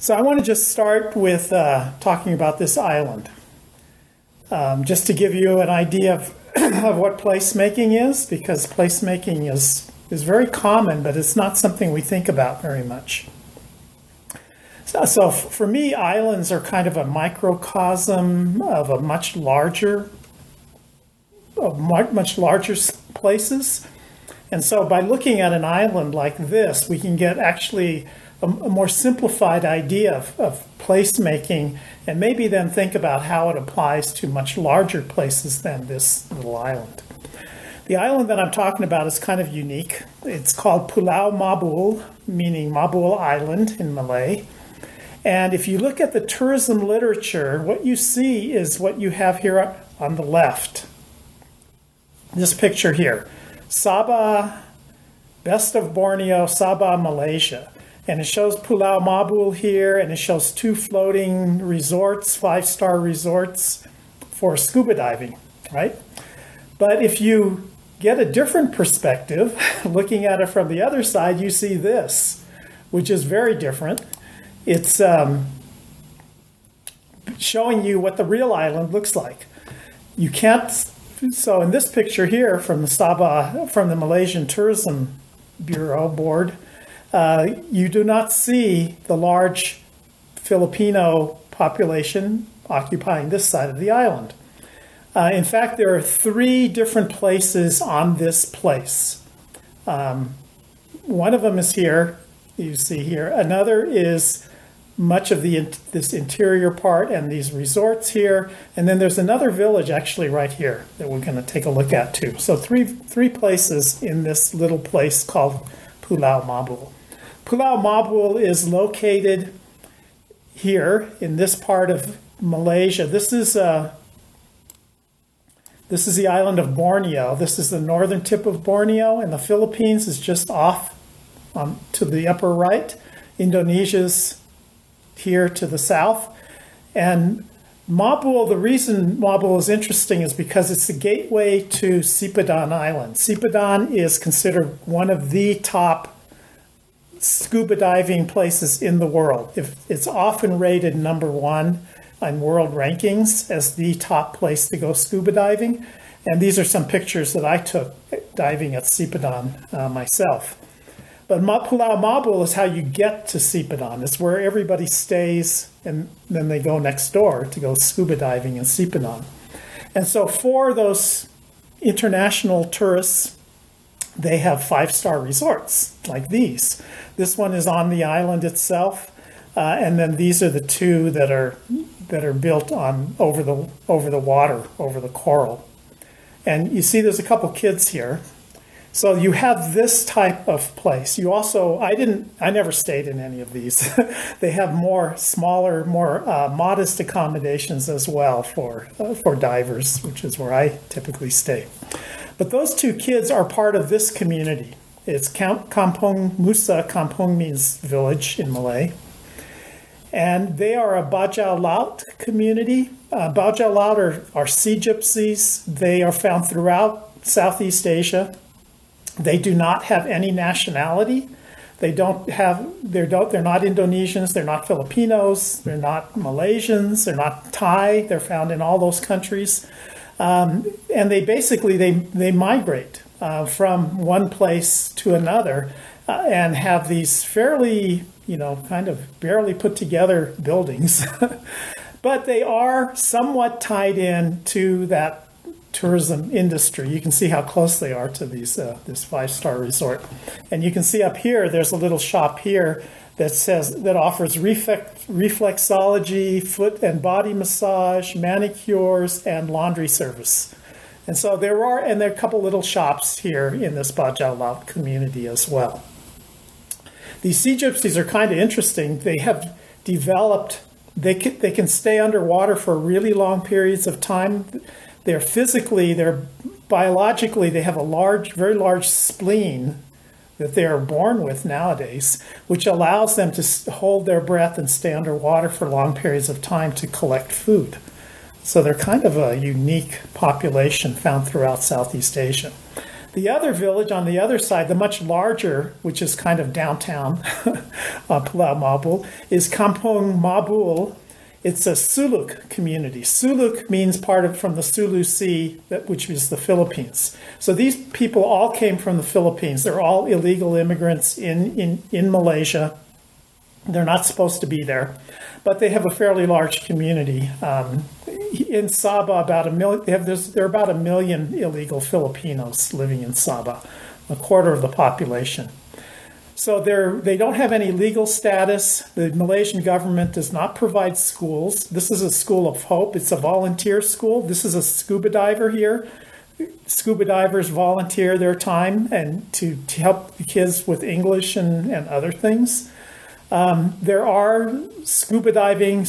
So I want to just start with uh, talking about this island. Um, just to give you an idea of, of what placemaking is, because placemaking is, is very common, but it's not something we think about very much. So, so for me, islands are kind of a microcosm of a much larger, of much larger places. And so by looking at an island like this, we can get actually a, a more simplified idea of, of placemaking and maybe then think about how it applies to much larger places than this little island. The island that I'm talking about is kind of unique. It's called Pulau Mabul, meaning Mabul Island in Malay. And if you look at the tourism literature, what you see is what you have here on the left. This picture here. Sabah, best of Borneo, Sabah, Malaysia. And it shows Pulau Mabul here, and it shows two floating resorts, five-star resorts for scuba diving, right? But if you get a different perspective, looking at it from the other side, you see this, which is very different. It's um, showing you what the real island looks like. You can't, so in this picture here from the Sabah, from the Malaysian Tourism Bureau Board, uh, you do not see the large Filipino population occupying this side of the island. Uh, in fact, there are three different places on this place. Um, one of them is here, you see here. Another is much of the this interior part and these resorts here. And then there's another village actually right here that we're going to take a look at too. So three three places in this little place called Pulau Mabul. Pulau Mabul is located here in this part of Malaysia. This is uh, this is the island of Borneo. This is the northern tip of Borneo, and the Philippines is just off um, to the upper right. Indonesia's here to the south. And Mabul, the reason Mabul is interesting is because it's the gateway to Sipadan Island. Sipadan is considered one of the top scuba diving places in the world. If it's often rated number one on world rankings as the top place to go scuba diving. And these are some pictures that I took diving at Sipadan uh, myself. But Pulau Mabul is how you get to Sipadan. It's where everybody stays and then they go next door to go scuba diving in Sipadan. And so for those international tourists, they have five-star resorts like these. This one is on the island itself, uh, and then these are the two that are that are built on over the over the water, over the coral. And you see, there's a couple kids here so you have this type of place. You also, I didn't, I never stayed in any of these. they have more smaller, more uh, modest accommodations as well for uh, for divers, which is where I typically stay. But those two kids are part of this community. It's Kampung Musa. Kampung means village in Malay. And they are a Bajau Laut community. Uh, Bajau Laut are, are sea gypsies. They are found throughout Southeast Asia they do not have any nationality. They don't have, they're, don't, they're not Indonesians, they're not Filipinos, they're not Malaysians, they're not Thai, they're found in all those countries. Um, and they basically, they, they migrate uh, from one place to another uh, and have these fairly, you know, kind of barely put together buildings. but they are somewhat tied in to that tourism industry. You can see how close they are to these uh, this five star resort, and you can see up here. There's a little shop here that says that offers reflex, reflexology, foot and body massage, manicures, and laundry service. And so there are, and there are a couple little shops here in this Bajau Laut community as well. These sea gypsies are kind of interesting. They have developed, they can, they can stay underwater for really long periods of time they're physically, they're biologically, they have a large, very large spleen that they are born with nowadays, which allows them to hold their breath and stay underwater for long periods of time to collect food. So they're kind of a unique population found throughout Southeast Asia. The other village on the other side, the much larger, which is kind of downtown uh, Pulau Mabul, is Kampung Mabul. It's a Suluk community. Suluk means part of from the Sulu Sea, which is the Philippines. So these people all came from the Philippines. They're all illegal immigrants in, in, in Malaysia. They're not supposed to be there, but they have a fairly large community. Um, in Sabah, about a million. They have there are about a million illegal Filipinos living in Sabah, a quarter of the population. So they're they don't have any legal status. The Malaysian government does not provide schools. This is a school of hope. It's a volunteer school. This is a scuba diver here. Scuba divers volunteer their time and to, to help the kids with English and, and other things. Um, there are scuba diving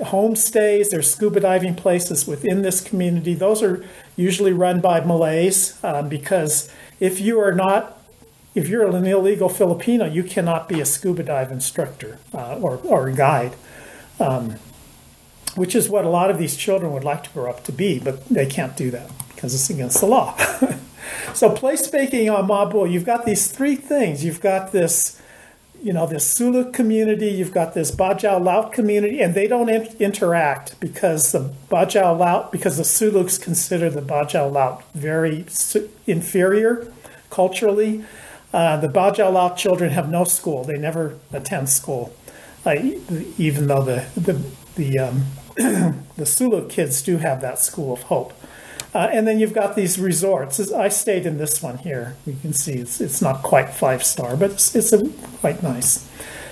homestays, there's scuba diving places within this community. Those are usually run by Malays um, because if you are not, if you're an illegal Filipino, you cannot be a scuba dive instructor uh, or, or guide, um, which is what a lot of these children would like to grow up to be, but they can't do that because it's against the law. so placemaking on Mabul, you've got these three things. You've got this you know, this Suluk community, you've got this Bajau Laut community, and they don't in- interact because the Bajau Laut, because the Suluks consider the Bajau Laut very inferior culturally. Uh, the Bajau Laut children have no school; they never attend school, uh, even though the the the um, the Suluk kids do have that school of hope. Uh, and then you've got these resorts. I stayed in this one here. You can see it's, it's not quite five star, but it's, it's a, quite nice.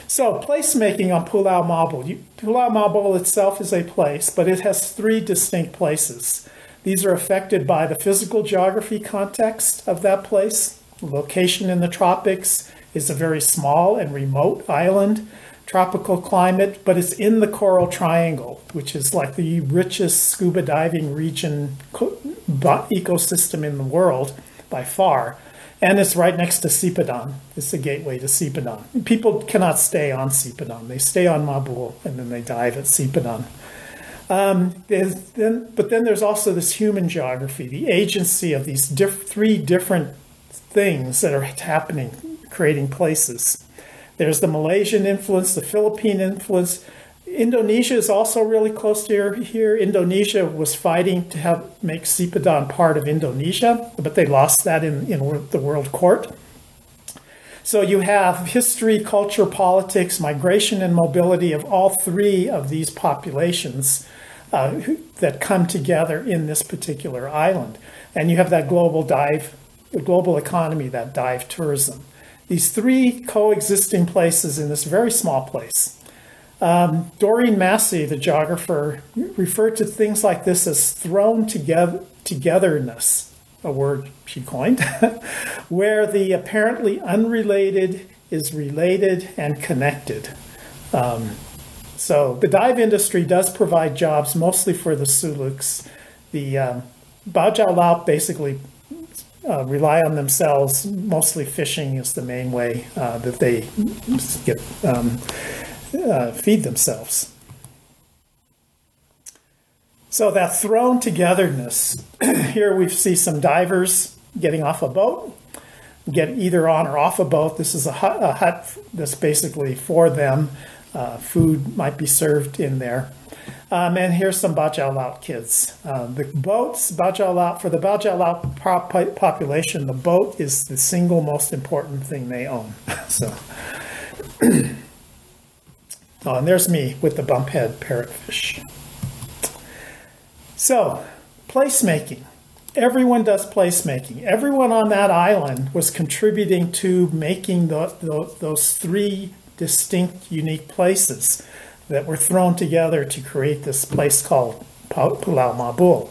So placemaking on Pulau Mabul. You, Pulau Mabul itself is a place, but it has three distinct places. These are affected by the physical geography context of that place. Location in the tropics is a very small and remote island tropical climate, but it's in the Coral Triangle, which is like the richest scuba diving region ecosystem in the world by far. And it's right next to Sipadan. It's the gateway to Sipadan. People cannot stay on Sipadan. They stay on Mabul and then they dive at Sipadan. Um, then, but then there's also this human geography, the agency of these diff- three different things that are happening, creating places. There's the Malaysian influence, the Philippine influence. Indonesia is also really close to here. Indonesia was fighting to have make Sipadan part of Indonesia, but they lost that in, in the World Court. So you have history, culture, politics, migration, and mobility of all three of these populations uh, that come together in this particular island. And you have that global dive, the global economy, that dive tourism these three coexisting places in this very small place. Um, Doreen Massey, the geographer, referred to things like this as thrown together, togetherness, a word she coined, where the apparently unrelated is related and connected. Um, so the dive industry does provide jobs mostly for the Suluks. The um, Bajau Laut basically uh, rely on themselves. Mostly fishing is the main way uh, that they get um, uh, feed themselves. So that thrown togetherness. Here we see some divers getting off a boat, get either on or off a boat. This is a hut, a hut that's basically for them. Uh, food might be served in there. Um, and here's some Bajau Laut kids. Uh, the boats, Bajau Laut, for the Bajau Laut population, the boat is the single most important thing they own. so, oh, and there's me with the bumphead parrotfish. So, placemaking. Everyone does placemaking. Everyone on that island was contributing to making the, the, those three distinct, unique places that were thrown together to create this place called Pulau Mabul.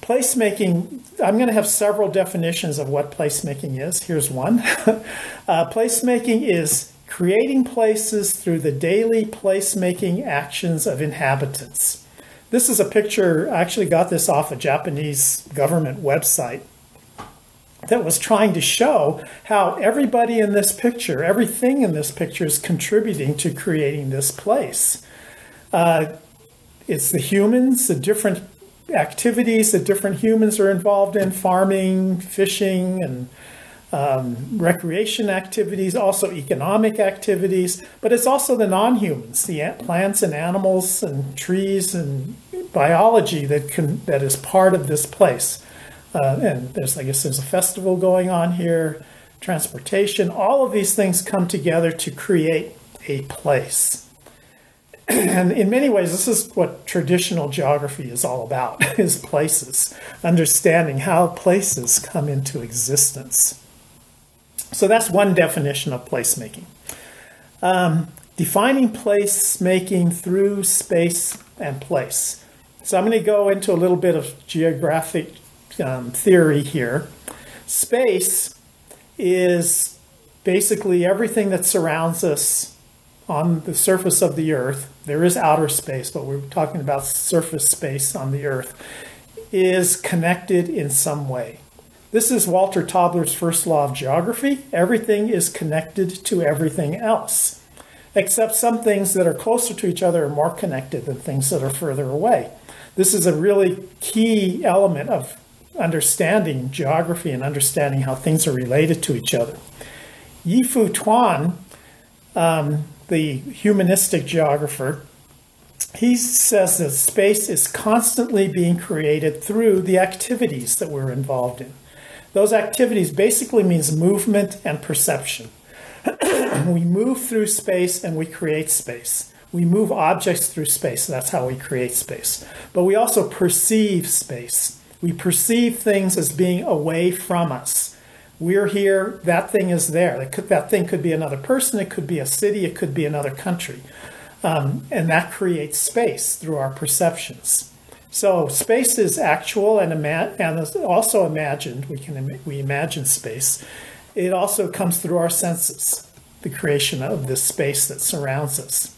Placemaking, I'm going to have several definitions of what placemaking is. Here's one. uh, placemaking is creating places through the daily placemaking actions of inhabitants. This is a picture, I actually got this off a Japanese government website that was trying to show how everybody in this picture, everything in this picture is contributing to creating this place. Uh, it's the humans, the different activities that different humans are involved in farming, fishing, and um, recreation activities, also economic activities, but it's also the non humans, the plants and animals and trees and biology that, can, that is part of this place. Uh, and there's, I guess, there's a festival going on here, transportation, all of these things come together to create a place. And in many ways, this is what traditional geography is all about, is places, understanding how places come into existence. So that's one definition of placemaking. Um, defining placemaking through space and place. So I'm going to go into a little bit of geographic um, theory here. Space is basically everything that surrounds us on the surface of the earth. There is outer space, but we're talking about surface space on the earth, is connected in some way. This is Walter Tobler's first law of geography. Everything is connected to everything else, except some things that are closer to each other are more connected than things that are further away. This is a really key element of understanding geography and understanding how things are related to each other. Yi-Fu Tuan, um, the humanistic geographer, he says that space is constantly being created through the activities that we're involved in. Those activities basically means movement and perception. we move through space and we create space. We move objects through space. That's how we create space. But we also perceive space. We perceive things as being away from us. We're here, that thing is there. That, could, that thing could be another person, it could be a city, it could be another country. Um, and that creates space through our perceptions. So space is actual and, ima- and also imagined. We can Im- we imagine space. It also comes through our senses, the creation of this space that surrounds us.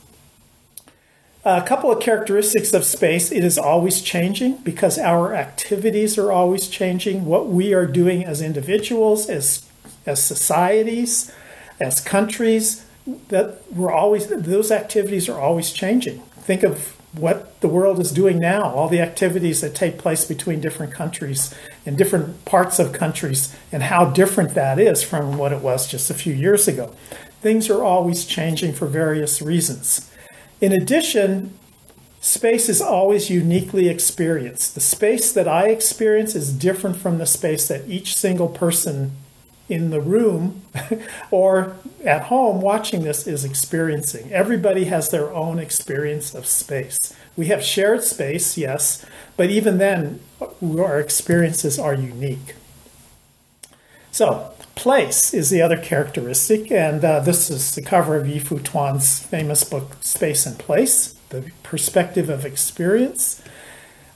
A couple of characteristics of space it is always changing because our activities are always changing. What we are doing as individuals, as, as societies, as countries, that we're always, those activities are always changing. Think of what the world is doing now, all the activities that take place between different countries and different parts of countries, and how different that is from what it was just a few years ago. Things are always changing for various reasons. In addition, space is always uniquely experienced. The space that I experience is different from the space that each single person in the room or at home watching this is experiencing. Everybody has their own experience of space. We have shared space, yes, but even then, our experiences are unique. So, place is the other characteristic, and uh, this is the cover of Yi-Fu Tuan's famous book, Space and Place, The Perspective of Experience.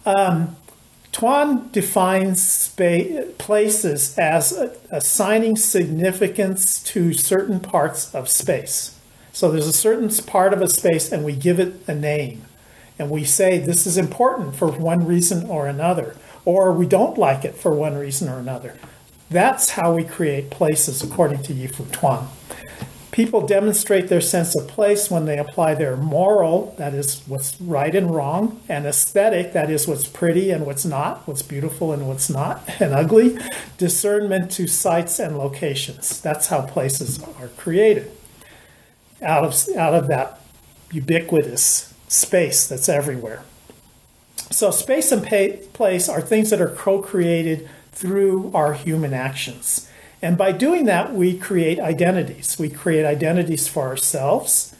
Um, Tuan defines places as assigning significance to certain parts of space. So there's a certain part of a space and we give it a name. And we say this is important for one reason or another, or we don't like it for one reason or another. That's how we create places according to Yi-Fu Tuan. People demonstrate their sense of place when they apply their moral, that is what's right and wrong, and aesthetic, that is what's pretty and what's not, what's beautiful and what's not, and ugly, discernment to sites and locations. That's how places are created. Out of, out of that ubiquitous space that's everywhere. So space and place are things that are co-created through our human actions. And by doing that, we create identities. We create identities for ourselves,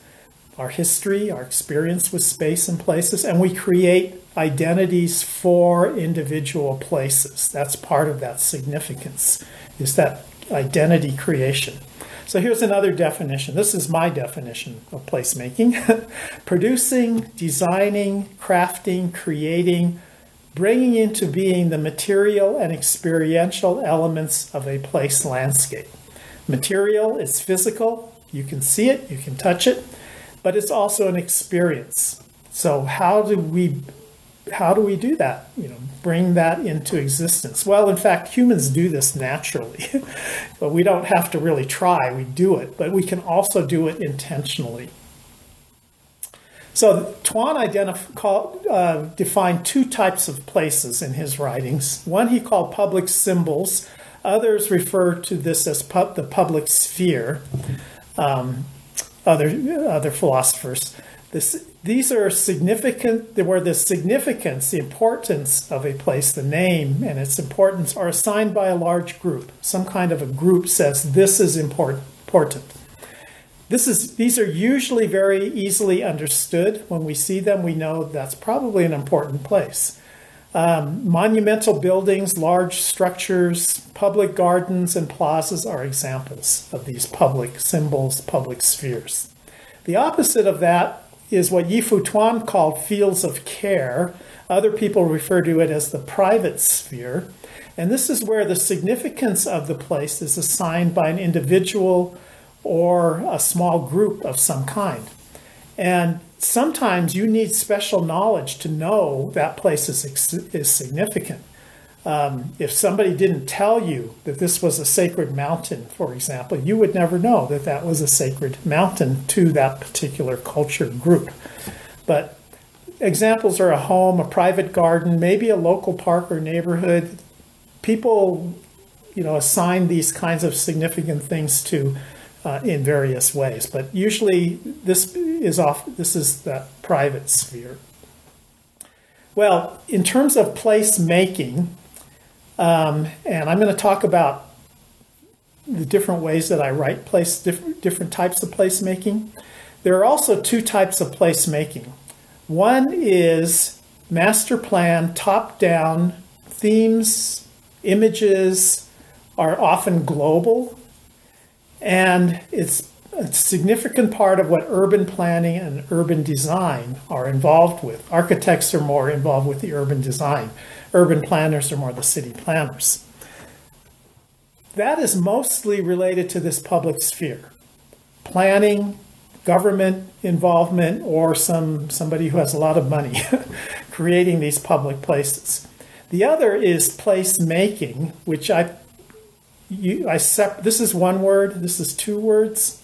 our history, our experience with space and places, and we create identities for individual places. That's part of that significance, is that identity creation. So here's another definition. This is my definition of placemaking. Producing, designing, crafting, creating, bringing into being the material and experiential elements of a place landscape. Material is physical, you can see it, you can touch it, but it's also an experience. So how do we how do we do that? You know, bring that into existence. Well, in fact, humans do this naturally, but we don't have to really try. We do it, but we can also do it intentionally. So Tuan identif- uh, defined two types of places in his writings. One he called public symbols. Others refer to this as pu- the public sphere. Um, other other philosophers. This, these are significant, where the significance, the importance of a place, the name and its importance are assigned by a large group. Some kind of a group says this is important. This is, these are usually very easily understood. When we see them, we know that's probably an important place. Um, monumental buildings, large structures, public gardens, and plazas are examples of these public symbols, public spheres. The opposite of that is what Yifu Tuan called fields of care. Other people refer to it as the private sphere. And this is where the significance of the place is assigned by an individual or a small group of some kind. And sometimes you need special knowledge to know that place is, is significant. Um, if somebody didn't tell you that this was a sacred mountain, for example, you would never know that that was a sacred mountain to that particular culture group. But examples are a home, a private garden, maybe a local park or neighborhood. People, you know, assign these kinds of significant things to uh, in various ways. But usually, this is off. This is the private sphere. Well, in terms of place making, um, and I'm going to talk about the different ways that I write place, different, different types of placemaking. There are also two types of placemaking. One is master plan, top down, themes, images are often global, and it's a significant part of what urban planning and urban design are involved with. Architects are more involved with the urban design urban planners are more the city planners. That is mostly related to this public sphere. Planning, government involvement, or some somebody who has a lot of money creating these public places. The other is place making, which I you, I sep- this is one word, this is two words.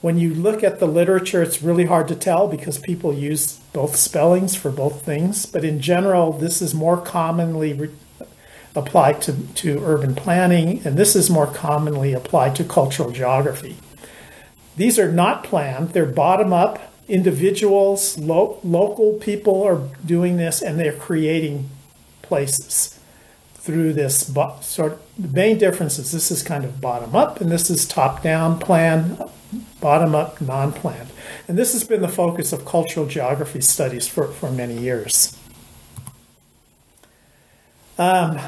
When you look at the literature, it's really hard to tell because people use both spellings for both things. But in general, this is more commonly applied to, to urban planning, and this is more commonly applied to cultural geography. These are not planned, they're bottom up. Individuals, lo- local people are doing this, and they're creating places through this sort of the main difference is this is kind of bottom up and this is top down plan bottom up, non planned. And this has been the focus of cultural geography studies for, for many years. Um,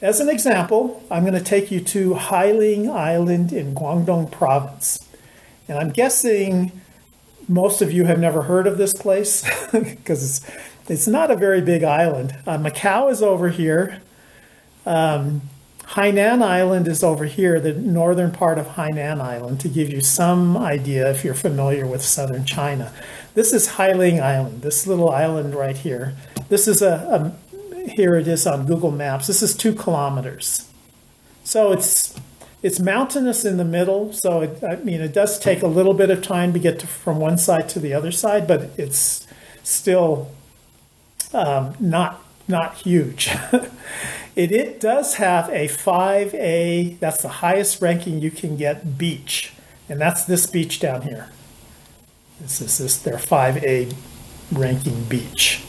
as an example, I'm going to take you to Hailing Island in Guangdong Province. And I'm guessing most of you have never heard of this place because it's, it's not a very big island. Uh, Macau is over here. Um, Hainan Island is over here, the northern part of Hainan Island, to give you some idea if you're familiar with southern China. This is Hailing Island, this little island right here. This is a, a here it is on Google Maps. This is two kilometers. So it's it's mountainous in the middle. So it, I mean, it does take a little bit of time to get to, from one side to the other side, but it's still um, not not huge. It, it does have a 5A, that's the highest ranking you can get beach. And that's this beach down here. This is this, their 5A ranking beach.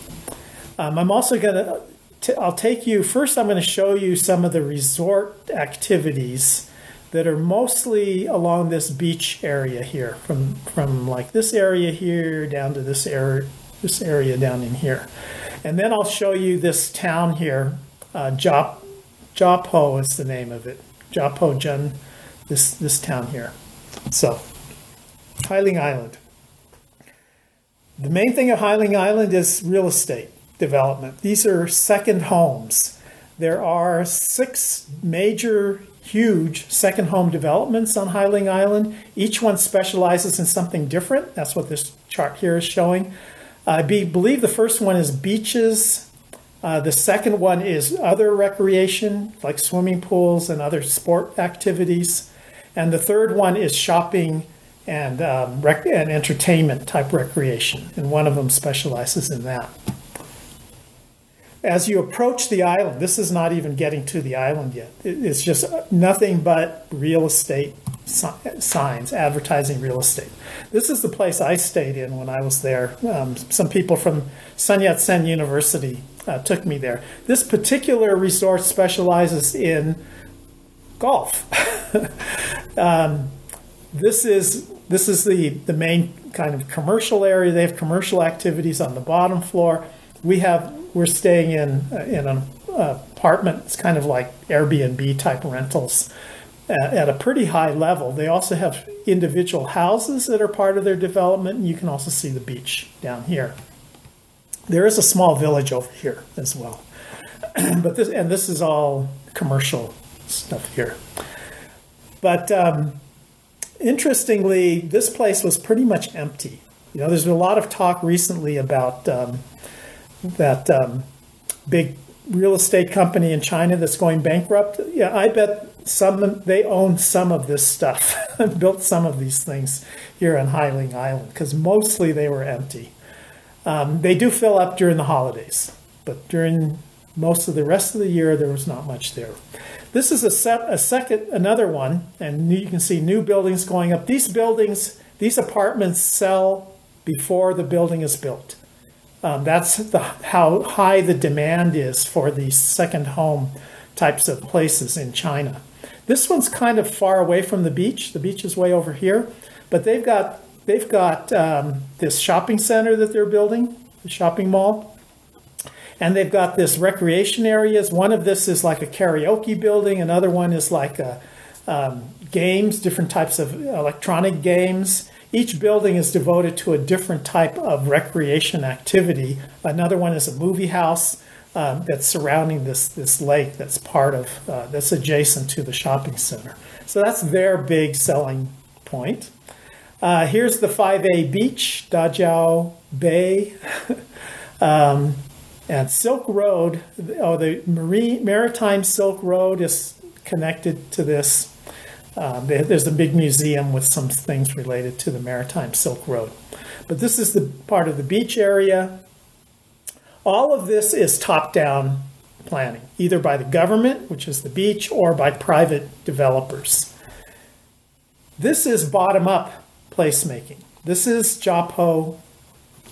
Um, I'm also going to, I'll take you, first I'm going to show you some of the resort activities that are mostly along this beach area here, from, from like this area here down to this area, this area down in here. And then I'll show you this town here uh, Jop, Jopo is the name of it. Jopo Jun, this, this town here. So, Hailing Island. The main thing of Hailing Island is real estate development. These are second homes. There are six major, huge second home developments on Hailing Island. Each one specializes in something different. That's what this chart here is showing. I believe the first one is beaches uh, the second one is other recreation, like swimming pools and other sport activities. And the third one is shopping and um, rec- and entertainment type recreation, and one of them specializes in that. As you approach the island, this is not even getting to the island yet. It's just nothing but real estate signs advertising real estate. This is the place I stayed in when I was there. Um, some people from Sun Yat sen University uh, took me there. This particular resort specializes in golf. um, this is this is the the main kind of commercial area. They have commercial activities on the bottom floor. We have we're staying in uh, in an uh, apartment. It's kind of like Airbnb type rentals at, at a pretty high level. They also have individual houses that are part of their development, and you can also see the beach down here. There is a small village over here as well, but this and this is all commercial stuff here. But um, interestingly, this place was pretty much empty. You know, there's been a lot of talk recently about um, that um, big real estate company in China that's going bankrupt. Yeah, I bet some they own some of this stuff, built some of these things here on Hailing Island because mostly they were empty. Um, they do fill up during the holidays, but during most of the rest of the year, there was not much there. This is a, set, a second, another one, and you can see new buildings going up. These buildings, these apartments sell before the building is built. Um, that's the, how high the demand is for these second home types of places in China. This one's kind of far away from the beach. The beach is way over here, but they've got they've got um, this shopping center that they're building, the shopping mall, and they've got this recreation areas. One of this is like a karaoke building. Another one is like a, um, games, different types of electronic games. Each building is devoted to a different type of recreation activity. Another one is a movie house um, that's surrounding this this lake that's part of uh, that's adjacent to the shopping center. So that's their big selling point. Uh, here's the 5A beach, Dajiao Bay. um, and Silk Road, oh, the Marine, Maritime Silk Road is connected to this. Um, there's a big museum with some things related to the Maritime Silk Road. But this is the part of the beach area. All of this is top down planning, either by the government, which is the beach, or by private developers. This is bottom up placemaking. This is Jiapo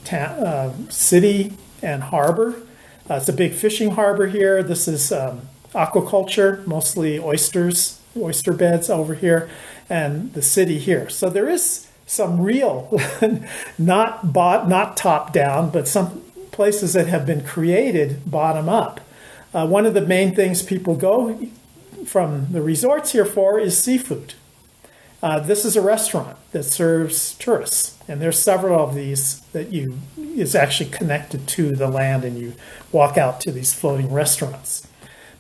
ta- uh, City and Harbor. Uh, it's a big fishing harbor here. This is um, aquaculture, mostly oysters, oyster beds over here, and the city here. So there is some real, not bot, not top down, but some places that have been created bottom up. Uh, one of the main things people go from the resorts here for is seafood. Uh, this is a restaurant that serves tourists, and there's several of these that you is actually connected to the land, and you walk out to these floating restaurants.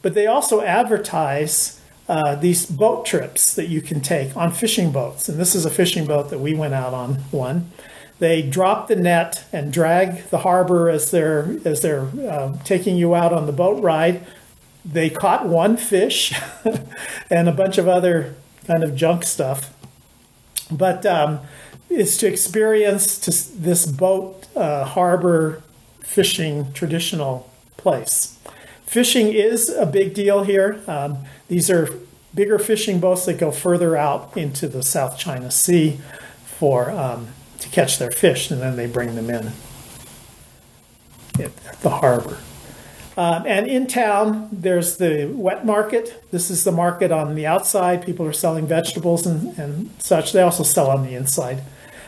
But they also advertise uh, these boat trips that you can take on fishing boats, and this is a fishing boat that we went out on one. They drop the net and drag the harbor as they're as they're uh, taking you out on the boat ride. They caught one fish and a bunch of other kind of junk stuff. But um, it's to experience to this boat uh, harbor fishing traditional place. Fishing is a big deal here. Um, these are bigger fishing boats that go further out into the South China Sea for um, to catch their fish, and then they bring them in at the harbor. Um, and in town, there's the wet market. This is the market on the outside. People are selling vegetables and, and such. They also sell on the inside.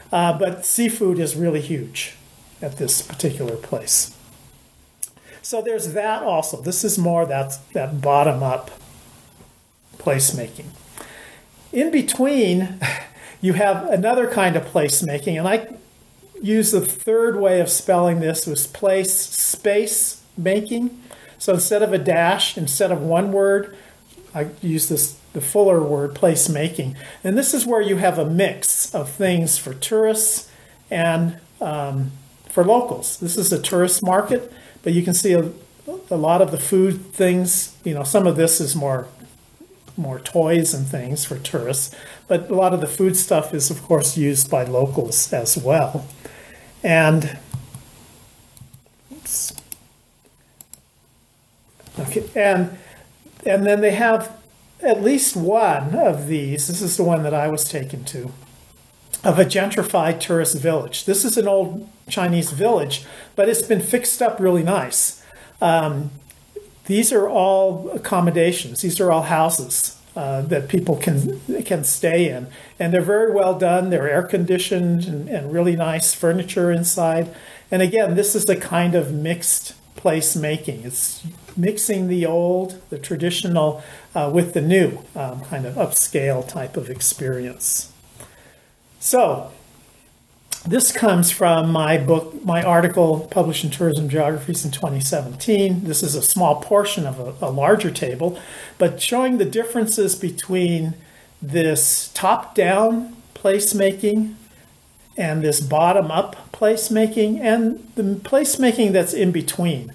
Uh, but seafood is really huge at this particular place. So there's that also. This is more that, that bottom up placemaking. In between, you have another kind of placemaking, and I use the third way of spelling this was place space making. So instead of a dash, instead of one word, I use this the fuller word place making. And this is where you have a mix of things for tourists and um, for locals. This is a tourist market, but you can see a, a lot of the food things. You know, some of this is more more toys and things for tourists, but a lot of the food stuff is, of course, used by locals as well. And okay, and and then they have at least one of these. This is the one that I was taken to of a gentrified tourist village. This is an old Chinese village, but it's been fixed up really nice. Um, these are all accommodations. These are all houses uh, that people can can stay in, and they're very well done. They're air conditioned and, and really nice furniture inside. And again, this is the kind of mixed place making. It's mixing the old, the traditional, uh, with the new, um, kind of upscale type of experience. So, this comes from my book, my article published in Tourism Geographies in 2017. This is a small portion of a, a larger table, but showing the differences between this top down placemaking and this bottom up placemaking and the placemaking that's in between.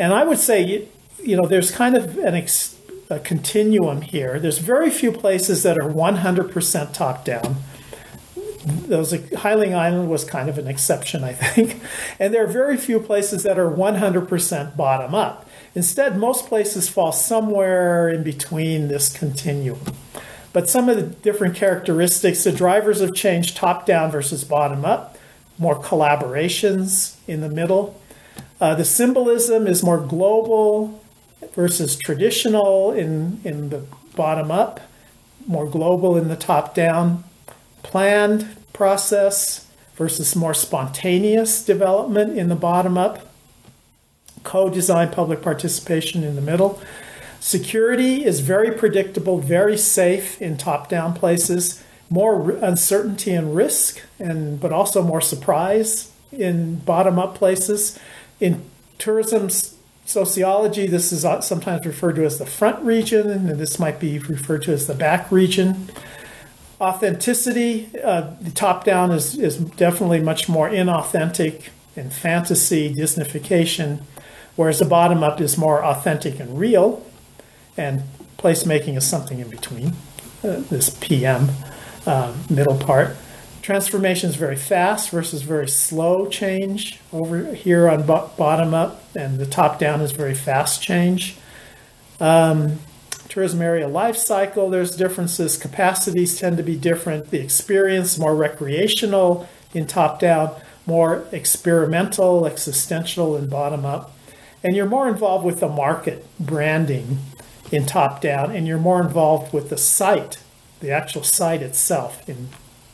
And I would say, you know, there's kind of an ex, a continuum here. There's very few places that are 100% top down those Hailing Island was kind of an exception, I think. And there are very few places that are 100% bottom up. Instead, most places fall somewhere in between this continuum. But some of the different characteristics, the drivers have changed top down versus bottom up, more collaborations in the middle. Uh, the symbolism is more global versus traditional in, in the bottom up, more global in the top down planned process versus more spontaneous development in the bottom up, co-design public participation in the middle. Security is very predictable, very safe in top-down places, more uncertainty and risk, and but also more surprise in bottom-up places. In tourism sociology, this is sometimes referred to as the front region, and this might be referred to as the back region. Authenticity, uh, the top down is, is definitely much more inauthentic and fantasy, Disneyfication, whereas the bottom up is more authentic and real, and placemaking is something in between, uh, this PM uh, middle part. Transformation is very fast versus very slow change over here on bo bottom up, and the top down is very fast change. Um, tourism area life cycle, there's differences. Capacities tend to be different. The experience, more recreational in top down, more experimental, existential in bottom up. And you're more involved with the market branding in top down, and you're more involved with the site, the actual site itself in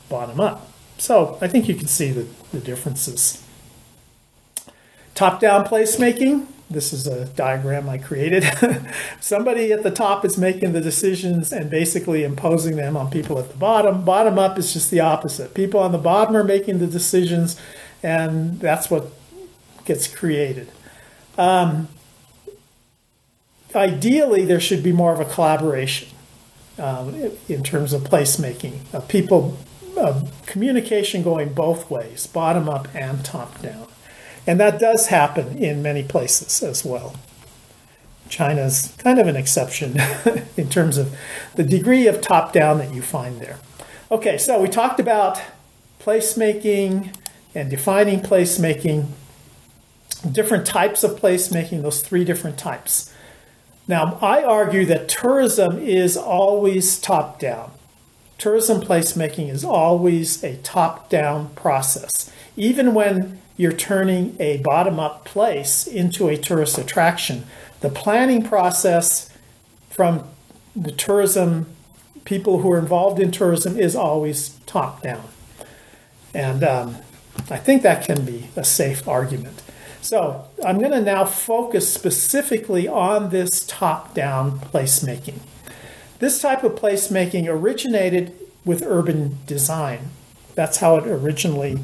bottom up. So I think you can see the, the differences. Top down placemaking, this is a diagram I created. Somebody at the top is making the decisions and basically imposing them on people at the bottom. Bottom up is just the opposite. People on the bottom are making the decisions, and that's what gets created. Um, ideally, there should be more of a collaboration um, in terms of placemaking. Uh, people, uh, communication going both ways, bottom up and top down. And that does happen in many places as well. China's kind of an exception in terms of the degree of top down that you find there. Okay, so we talked about placemaking and defining placemaking, different types of placemaking, those three different types. Now, I argue that tourism is always top down. Tourism placemaking is always a top down process. Even when you're turning a bottom up place into a tourist attraction. The planning process from the tourism people who are involved in tourism is always top down. And um, I think that can be a safe argument. So I'm going to now focus specifically on this top down placemaking. This type of placemaking originated with urban design. That's how it originally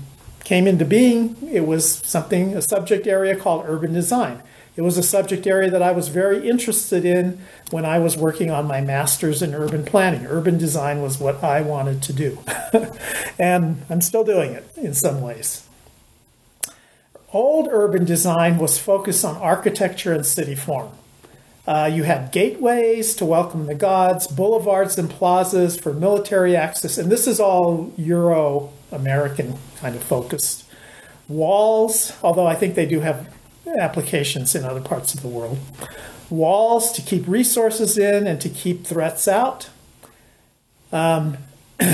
came into being, it was something, a subject area called urban design. It was a subject area that I was very interested in when I was working on my master's in urban planning. Urban design was what I wanted to do. and I'm still doing it in some ways. Old urban design was focused on architecture and city form. Uh, you had gateways to welcome the gods, boulevards and plazas for military access, and this is all Euro American kind of focused. Walls, although I think they do have applications in other parts of the world. Walls to keep resources in and to keep threats out. Um,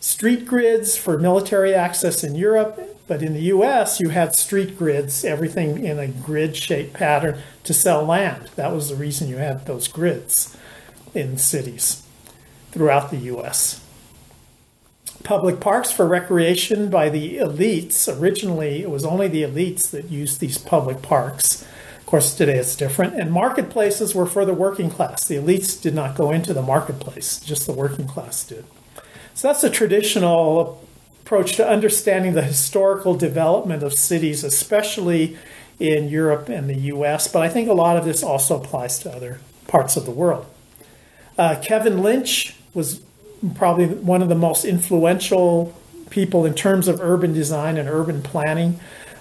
street grids for military access in Europe, but in the US, you had street grids, everything in a grid shaped pattern to sell land. That was the reason you had those grids in cities throughout the US. Public parks for recreation by the elites. Originally, it was only the elites that used these public parks. Of course, today it's different. And marketplaces were for the working class. The elites did not go into the marketplace, just the working class did. So that's a traditional approach to understanding the historical development of cities, especially in Europe and the US, but I think a lot of this also applies to other parts of the world. Uh, Kevin Lynch was probably one of the most influential people in terms of urban design and urban planning.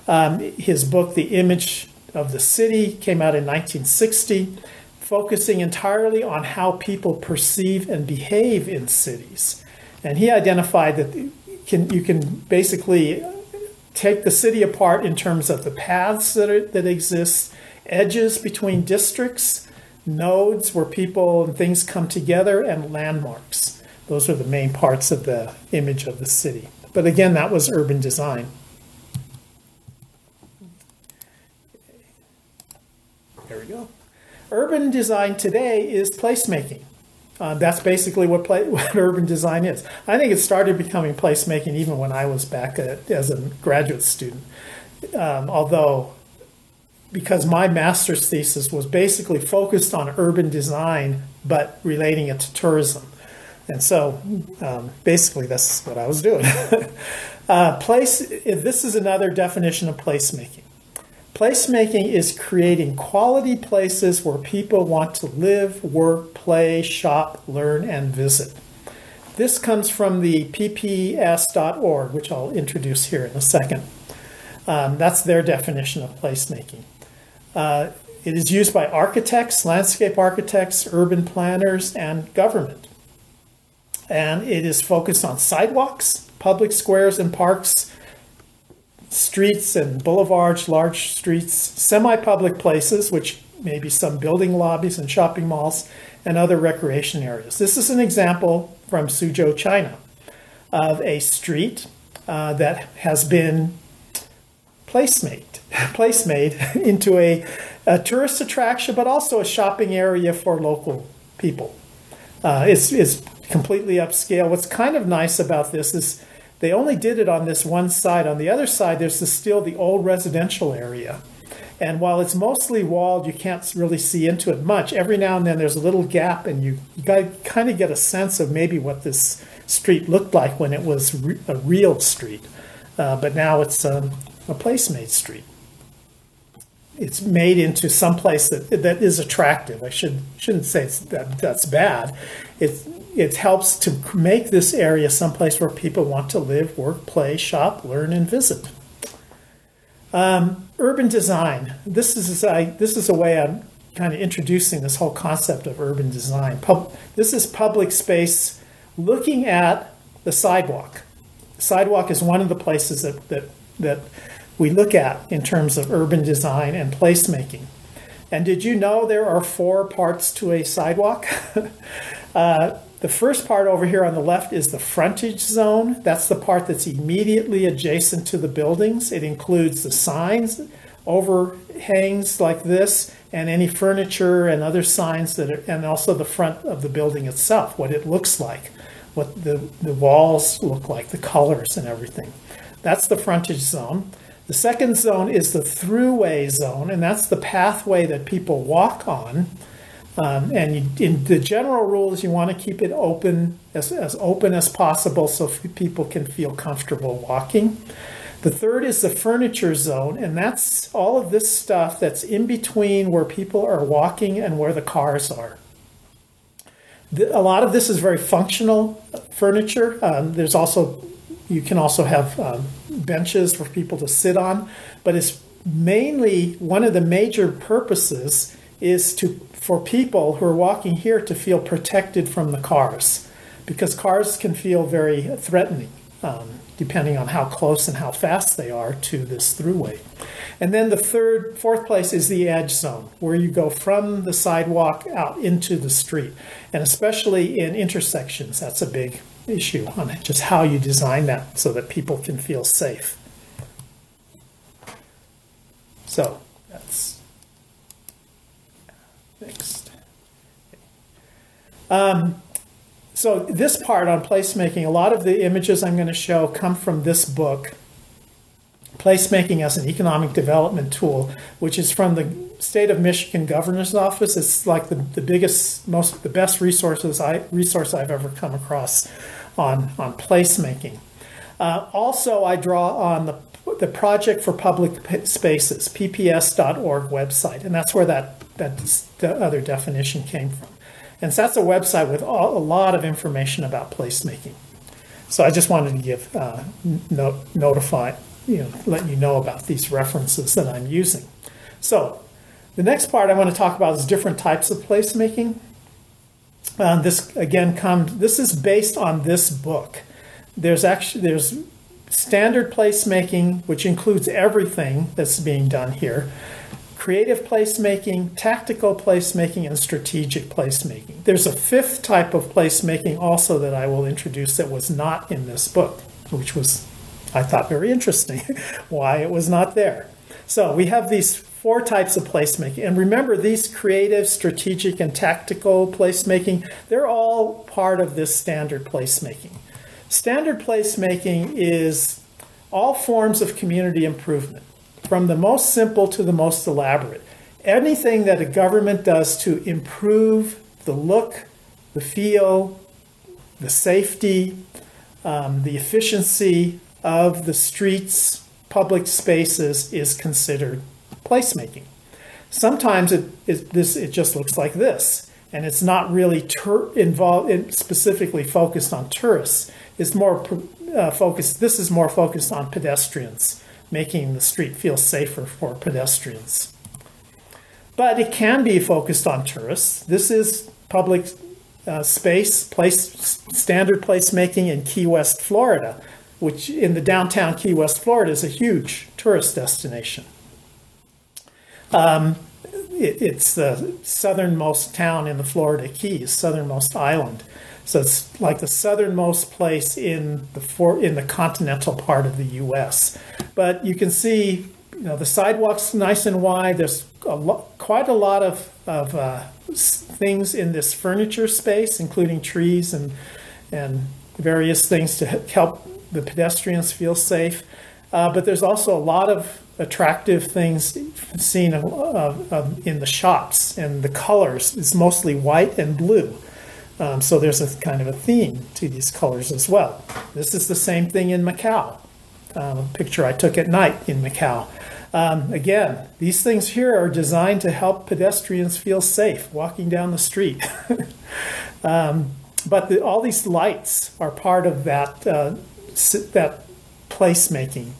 Um, his book, The Image of the City, came out in 1960, focusing entirely on how people perceive and behave in cities. And he identified that can you can basically take the city apart in terms of the paths that are, that exist, edges between districts, nodes where people and things come together, and landmarks. Those are the main parts of the image of the city. But again, that was urban design. There we go. Urban design today is placemaking. Uh, that's basically what, play, what urban design is. I think it started becoming placemaking even when I was back at, as a graduate student. Um, although, because my master's thesis was basically focused on urban design, but relating it to tourism. And so um, basically, that's what I was doing. uh, place, this is another definition of placemaking. Placemaking is creating quality places where people want to live, work, play, shop, learn, and visit. This comes from the pps.org, which I'll introduce here in a second. Um, that's their definition of placemaking. Uh, it is used by architects, landscape architects, urban planners, and government. And it is focused on sidewalks, public squares and parks, streets and boulevards, large streets, semi-public places, which may be some building lobbies and shopping malls, and other recreation areas. This is an example from Suzhou, China, of a street uh, that has been placemade, placemade into a, a, tourist attraction, but also a shopping area for local people. Uh, it's, it's completely upscale. What's kind of nice about this is they only did it on this one side. On the other side, there's the, still the old residential area. And while it's mostly walled, you can't really see into it much. Every now and then there's a little gap, and you, you kind of get a sense of maybe what this street looked like when it was re a real street. Uh, but now it's um, a place-made street. It's made into some place that that is attractive. I should shouldn't say that that's bad. It's it helps to make this area someplace where people want to live, work, play, shop, learn, and visit. Um, urban design. This is a, this is a way I'm kind of introducing this whole concept of urban design. Pub, this is public space looking at the sidewalk. The sidewalk is one of the places that, that, that we look at in terms of urban design and placemaking. And did you know there are four parts to a sidewalk? uh, the first part over here on the left is the frontage zone. That's the part that's immediately adjacent to the buildings. It includes the signs, overhangs like this, and any furniture and other signs that are, and also the front of the building itself, what it looks like, what the, the walls look like, the colors and everything. That's the frontage zone. The second zone is the throughway zone, and that's the pathway that people walk on. Um, and you, in the general rules, you want to keep it open as, as open as possible so people can feel comfortable walking. The third is the furniture zone, and that's all of this stuff that's in between where people are walking and where the cars are. The, a lot of this is very functional furniture. Um, there's also, you can also have um, benches for people to sit on, but it's mainly one of the major purposes is to for people who are walking here to feel protected from the cars because cars can feel very threatening um, depending on how close and how fast they are to this throughway. And then the third, fourth place is the edge zone, where you go from the sidewalk out into the street. And especially in intersections, that's a big issue on just how you design that so that people can feel safe. So that's Um, so this part on placemaking, a lot of the images I'm going to show come from this book, Placemaking as an Economic Development Tool, which is from the State of Michigan Governor's Office. It's like the, the biggest, most, the best resources I, resource I've ever come across on, on placemaking. Uh, also, I draw on the, the Project for Public Spaces, pps.org website, and that's where that, that the other definition came from. And so that's a website with all, a lot of information about placemaking. So I just wanted to give, uh, no, notify, you know, let you know about these references that I'm using. So the next part I want to talk about is different types of placemaking. Uh, this again comes. This is based on this book. There's actually there's standard placemaking, which includes everything that's being done here. Creative placemaking, tactical placemaking, and strategic placemaking. There's a fifth type of placemaking also that I will introduce that was not in this book, which was, I thought, very interesting why it was not there. So we have these four types of placemaking. And remember, these creative, strategic, and tactical placemaking, they're all part of this standard placemaking. Standard placemaking is all forms of community improvement, from the most simple to the most elaborate. Anything that a government does to improve the look, the feel, the safety, um, the efficiency of the streets, public spaces is considered placemaking. Sometimes it, it, this, it just looks like this, and it's not really tur- involved, specifically focused on tourists. It's more uh, focused, this is more focused on pedestrians, making the street feel safer for pedestrians. But it can be focused on tourists. This is public uh, space, place, standard placemaking in Key West, Florida, which in the downtown Key West, Florida is a huge tourist destination. Um, it, it's the southernmost town in the Florida Keys, southernmost island. So it's like the southernmost place in the for, in the continental part of the U.S. But you can see, you know, the sidewalks nice and wide. There's a quite a lot of of uh, things in this furniture space, including trees and and various things to help the pedestrians feel safe. Uh, but there's also a lot of attractive things seen of, of, of in the shops, and the colors is mostly white and blue. Um, so there's a kind of a theme to these colors as well. This is the same thing in Macau. Um, a picture I took at night in Macau. Um, again, these things here are designed to help pedestrians feel safe walking down the street. um, but the, all these lights are part of that uh, that placemaking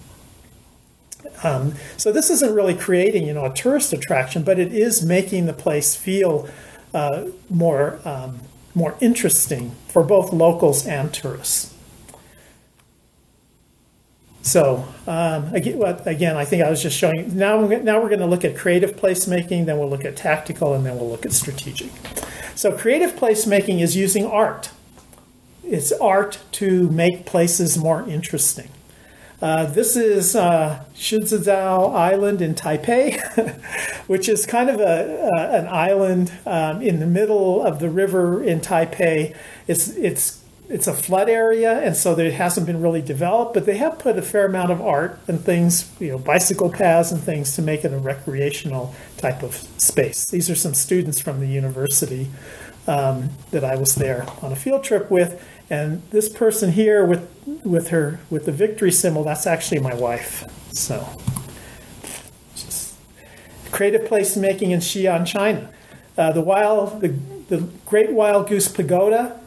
um, so this isn't really creating, you know, a tourist attraction, but it is making the place feel uh, more um, more interesting for both locals and tourists. So um, again, I think I was just showing. Now, now we're going to look at creative placemaking, then we'll look at tactical, and then we'll look at strategic. So creative placemaking is using art. It's art to make places more interesting. Uh, this is uh, Island in Taipei, which is kind of a, uh, an island um, in the middle of the river in Taipei. It's, it's, it's a flood area, and so it hasn't been really developed, but they have put a fair amount of art and things, you know, bicycle paths and things to make it a recreational type of space. These are some students from the university um, that I was there on a field trip with and this person here with with her with the victory symbol, that's actually my wife. So just creative placemaking in Xi'an, China. Uh, the wild the, the Great Wild Goose Pagoda,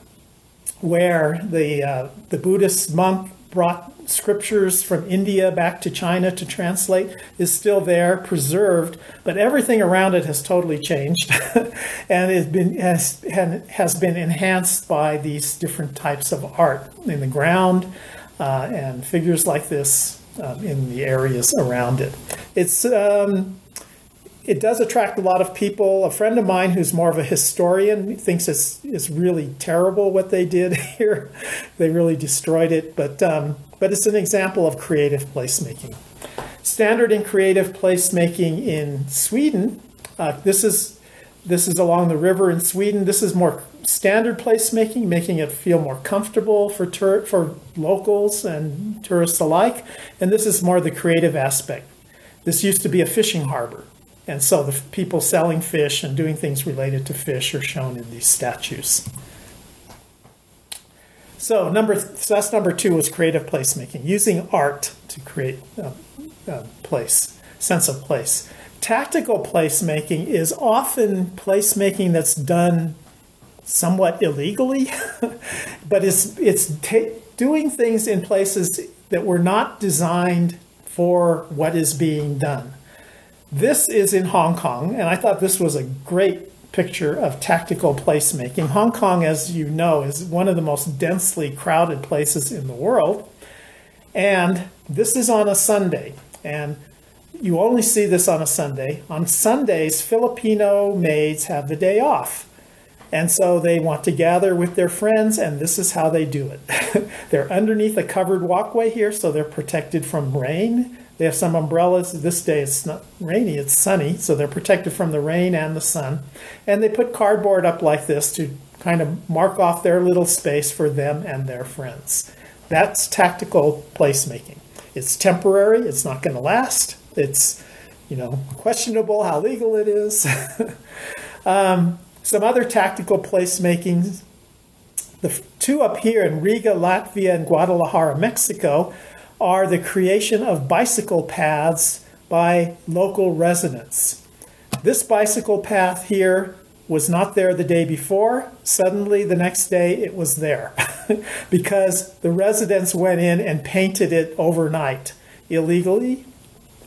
where the uh, the Buddhist monk brought scriptures from India back to China to translate is still there, preserved, but everything around it has totally changed, and it been has has been enhanced by these different types of art in the ground uh, and figures like this um, in the areas around it. It's um, it does attract a lot of people. A friend of mine who's more of a historian thinks it's, it's really terrible what they did here. they really destroyed it, but, um, but it's an example of creative placemaking. Standard in creative placemaking in Sweden, uh, this, is, this is along the river in Sweden. This is more standard placemaking, making it feel more comfortable for, for locals and tourists alike. And this is more the creative aspect. This used to be a fishing harbor. And so the people selling fish and doing things related to fish are shown in these statues. So number so that's number two was creative placemaking, using art to create a, a place, sense of place. Tactical placemaking is often placemaking that's done somewhat illegally, but it's it's doing things in places that were not designed for what is being done. This is in Hong Kong, and I thought this was a great picture of tactical placemaking. Hong Kong, as you know, is one of the most densely crowded places in the world. And this is on a Sunday. And you only see this on a Sunday. On Sundays, Filipino maids have the day off. And so they want to gather with their friends, and this is how they do it. they're underneath a covered walkway here, so they're protected from rain they have some umbrellas. This day it's not rainy, it's sunny, so they're protected from the rain and the sun. And they put cardboard up like this to kind of mark off their little space for them and their friends. That's tactical placemaking. It's temporary, it's not going to last. It's, you know, questionable how legal it is. um, some other tactical placemaking. The two up here in Riga, Latvia, and Guadalajara, Mexico, are the creation of bicycle paths by local residents. This bicycle path here was not there the day before. Suddenly, the next day, it was there because the residents went in and painted it overnight. Illegally?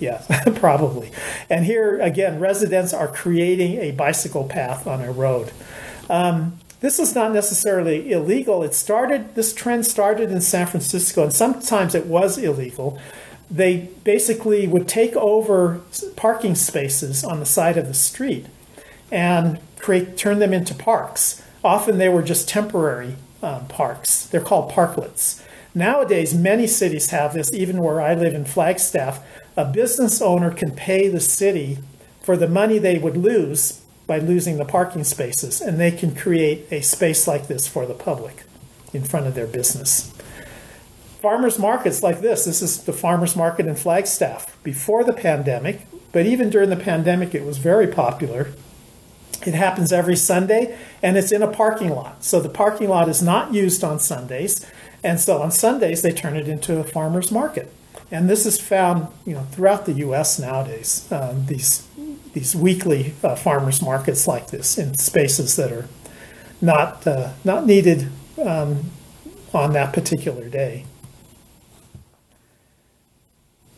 Yes, probably. And here, again, residents are creating a bicycle path on a road. Um, this is not necessarily illegal. It started, this trend started in San Francisco, and sometimes it was illegal. They basically would take over parking spaces on the side of the street and create, turn them into parks. Often they were just temporary um, parks. They're called parklets. Nowadays, many cities have this, even where I live in Flagstaff. A business owner can pay the city for the money they would lose by losing the parking spaces, and they can create a space like this for the public in front of their business. Farmers markets like this, this is the farmers market in Flagstaff before the pandemic, but even during the pandemic, it was very popular. It happens every Sunday and it's in a parking lot. So the parking lot is not used on Sundays. And so on Sundays, they turn it into a farmer's market. And this is found you know, throughout the U.S. nowadays, um, these these weekly uh, farmers markets like this in spaces that are not uh, not needed um, on that particular day.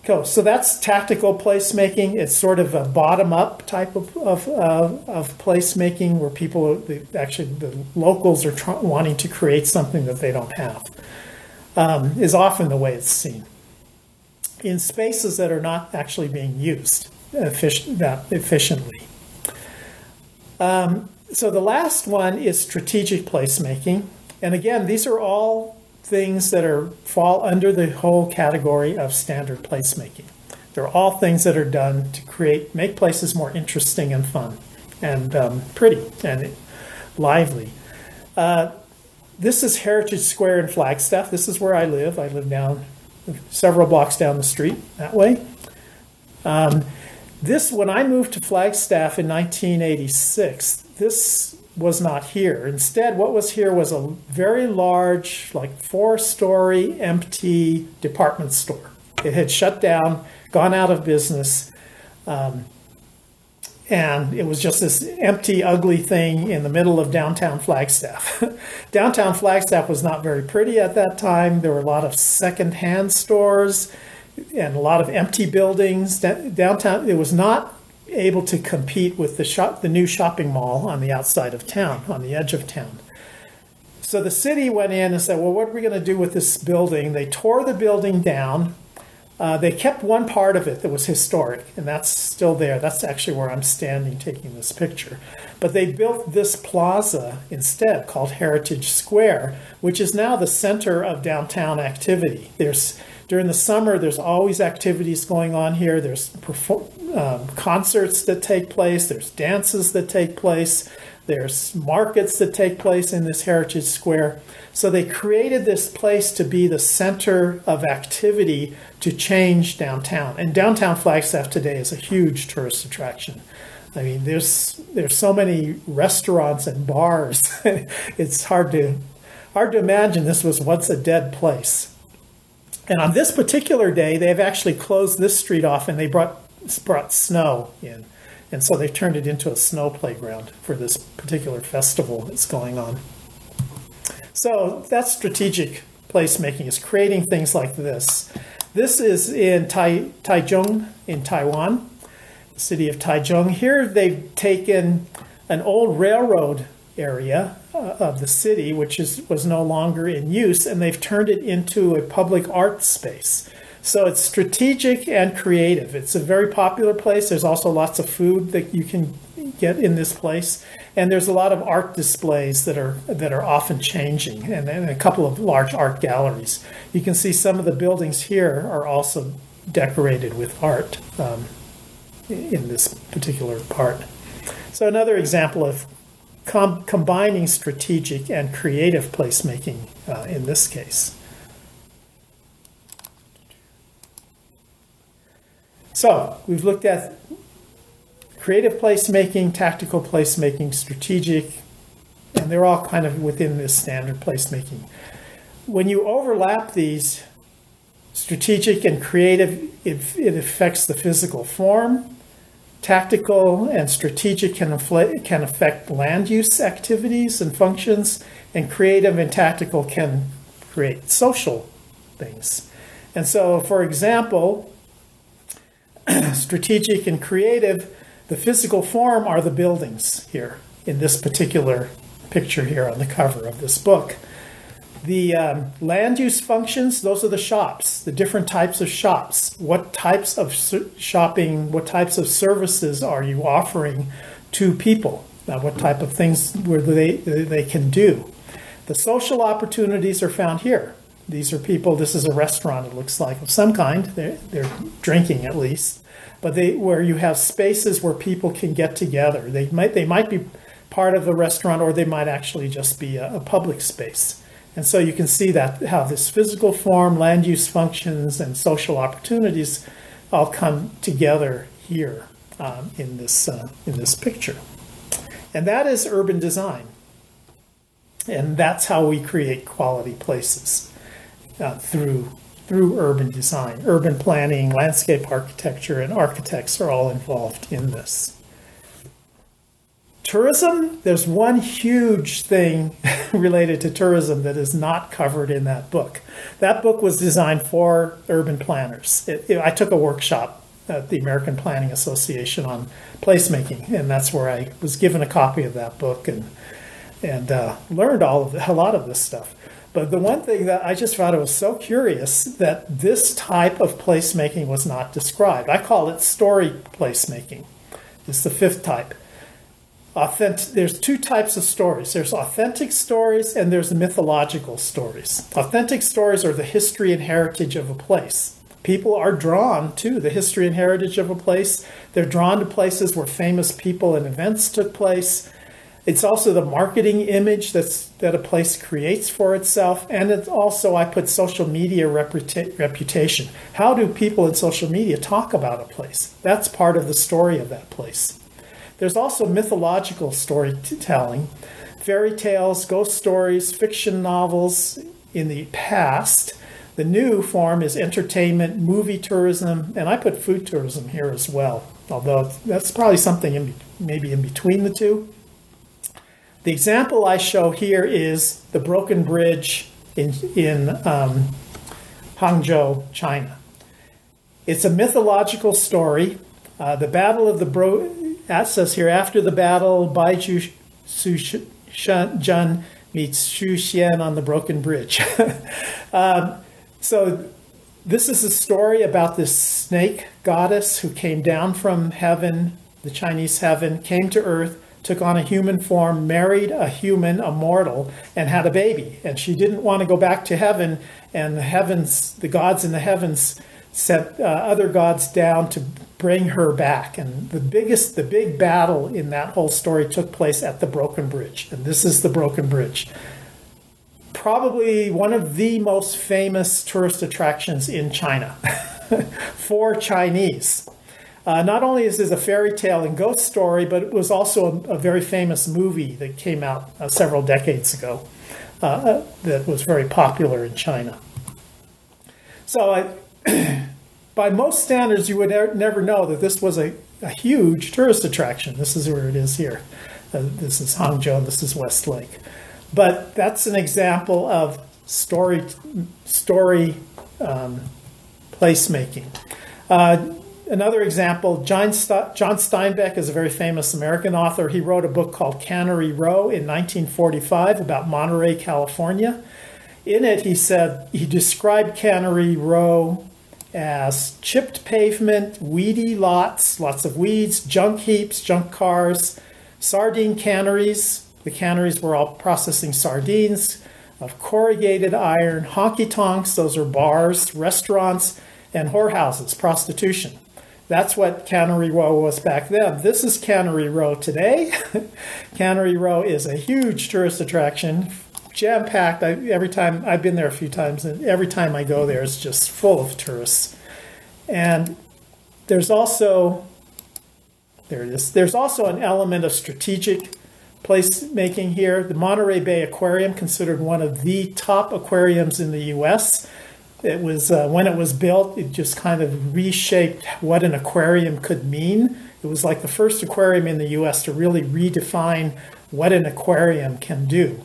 Cool. So that's tactical placemaking. It's sort of a bottom-up type of of, of placemaking where people actually the locals are wanting to create something that they don't have. Um, is often the way it's seen in spaces that are not actually being used efficient, efficiently. Um, so the last one is strategic placemaking. And again, these are all things that are fall under the whole category of standard placemaking. They're all things that are done to create, make places more interesting and fun and um, pretty and lively. Uh, this is Heritage Square in Flagstaff. This is where I live. I live down several blocks down the street that way. Um, this, when I moved to Flagstaff in 1986, this was not here. Instead, what was here was a very large, like four story, empty department store. It had shut down, gone out of business. Um, and it was just this empty, ugly thing in the middle of downtown Flagstaff. downtown Flagstaff was not very pretty at that time. There were a lot of secondhand stores and a lot of empty buildings. Downtown, it was not able to compete with the shop, the new shopping mall on the outside of town, on the edge of town. So the city went in and said, "Well, what are we going to do with this building?" They tore the building down uh, they kept one part of it that was historic, and that's still there. That's actually where I'm standing taking this picture. But they built this plaza instead called Heritage Square, which is now the center of downtown activity. There's during the summer, there's always activities going on here. There's um, concerts that take place. There's dances that take place. There's markets that take place in this Heritage Square. So they created this place to be the center of activity to change downtown. And downtown Flagstaff today is a huge tourist attraction. I mean, there's there's so many restaurants and bars. it's hard to hard to imagine this was once a dead place. And on this particular day, they've actually closed this street off and they brought brought snow in. And so they turned it into a snow playground for this particular festival that's going on. So that's strategic placemaking, is creating things like this. This is in tai, Taichung in Taiwan, the city of Taichung. Here they've taken an old railroad area uh, of the city, which is, was no longer in use, and they've turned it into a public art space. So it's strategic and creative. It's a very popular place. There's also lots of food that you can get in this place, and there's a lot of art displays that are that are often changing, and, and a couple of large art galleries. You can see some of the buildings here are also decorated with art um, in this particular part. So another example of com combining strategic and creative placemaking uh, in this case. So we've looked at creative placemaking, tactical placemaking, strategic, and they're all kind of within this standard placemaking. When you overlap these, strategic and creative, it, it affects the physical form. Tactical and strategic can, can affect land use activities and functions, and creative and tactical can create social things. And so, for example, strategic and creative, the physical form are the buildings here in this particular picture here on the cover of this book. The um, land use functions, those are the shops, the different types of shops. What types of shopping, what types of services are you offering to people? Now, what type of things where they, they can do? The social opportunities are found here. These are people, this is a restaurant, it looks like, of some kind. They're, they're drinking at least. But they, where you have spaces where people can get together. They might, they might be part of the restaurant or they might actually just be a, a public space. And so you can see that how this physical form, land use functions, and social opportunities all come together here um, in, this, uh, in this picture. And that is urban design. And that's how we create quality places uh, through through urban design. Urban planning, landscape architecture, and architects are all involved in this. Tourism, there's one huge thing related to tourism that is not covered in that book. That book was designed for urban planners. It, it, I took a workshop at the American Planning Association on placemaking, and that's where I was given a copy of that book and and uh, learned all of the, a lot of this stuff. But the one thing that I just found it was so curious that this type of placemaking was not described. I call it story placemaking. It's the fifth type. There's two types of stories. There's authentic stories and there's mythological stories. Authentic stories are the history and heritage of a place. People are drawn to the history and heritage of a place. They're drawn to places where famous people and events took place. It's also the marketing image that's, that a place creates for itself. And it's also, I put social media reputa- reputation. How do people in social media talk about a place? That's part of the story of that place. There's also mythological storytelling, fairy tales, ghost stories, fiction novels in the past. The new form is entertainment, movie tourism, and I put food tourism here as well. although that's probably something in, maybe in between the two. The example I show here is the broken bridge in, in um, Hangzhou, China. It's a mythological story. Uh, the Battle of the Bro, it says here, after the battle, Bai Ju Su Jun meets Xu Xian on the broken bridge. um, so this is a story about this snake goddess who came down from heaven, the Chinese heaven, came to earth, took on a human form, married a human, a mortal, and had a baby. And she didn't want to go back to heaven, and the heavens, the gods in the heavens, sent uh, other gods down to bring her back. And the biggest, the big battle in that whole story took place at the Broken Bridge. And this is the Broken Bridge. Probably one of the most famous tourist attractions in China for Chinese. Uh, not only is this a fairy tale and ghost story, but it was also a, a very famous movie that came out uh, several decades ago uh, uh that was very popular in China. So, I, by most standards, you would never know that this was a, a, huge tourist attraction. This is where it is here. Uh, this is Hangzhou, this is Westlake. But that's an example of story, story um, placemaking. Another example, John, St John Steinbeck is a very famous American author. He wrote a book called Cannery Row in 1945 about Monterey, California. In it, he said he described Cannery Row as chipped pavement, weedy lots, lots of weeds, junk heaps, junk cars, sardine canneries. The canneries were all processing sardines, of corrugated iron, honky tonks, those are bars, restaurants, and whorehouses, prostitution. That's what Cannery Row was back then. This is Cannery Row today. Cannery Row is a huge tourist attraction, jam packed. Every time I've been there a few times, and every time I go there, it's just full of tourists. And there's also there it is. There's also an element of strategic placemaking here. The Monterey Bay Aquarium, considered one of the top aquariums in the U.S., it was uh, when it was built, it just kind of reshaped what an aquarium could mean. It was like the first aquarium in the U.S. to really redefine what an aquarium can do.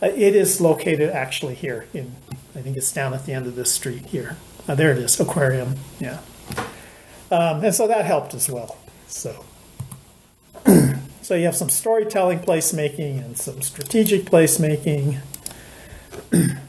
Uh, it is located actually here in, I think it's down at the end of this street here. Uh, there it is, aquarium. Yeah, um, and so that helped as well. So. So you have some storytelling placemaking and some strategic placemaking.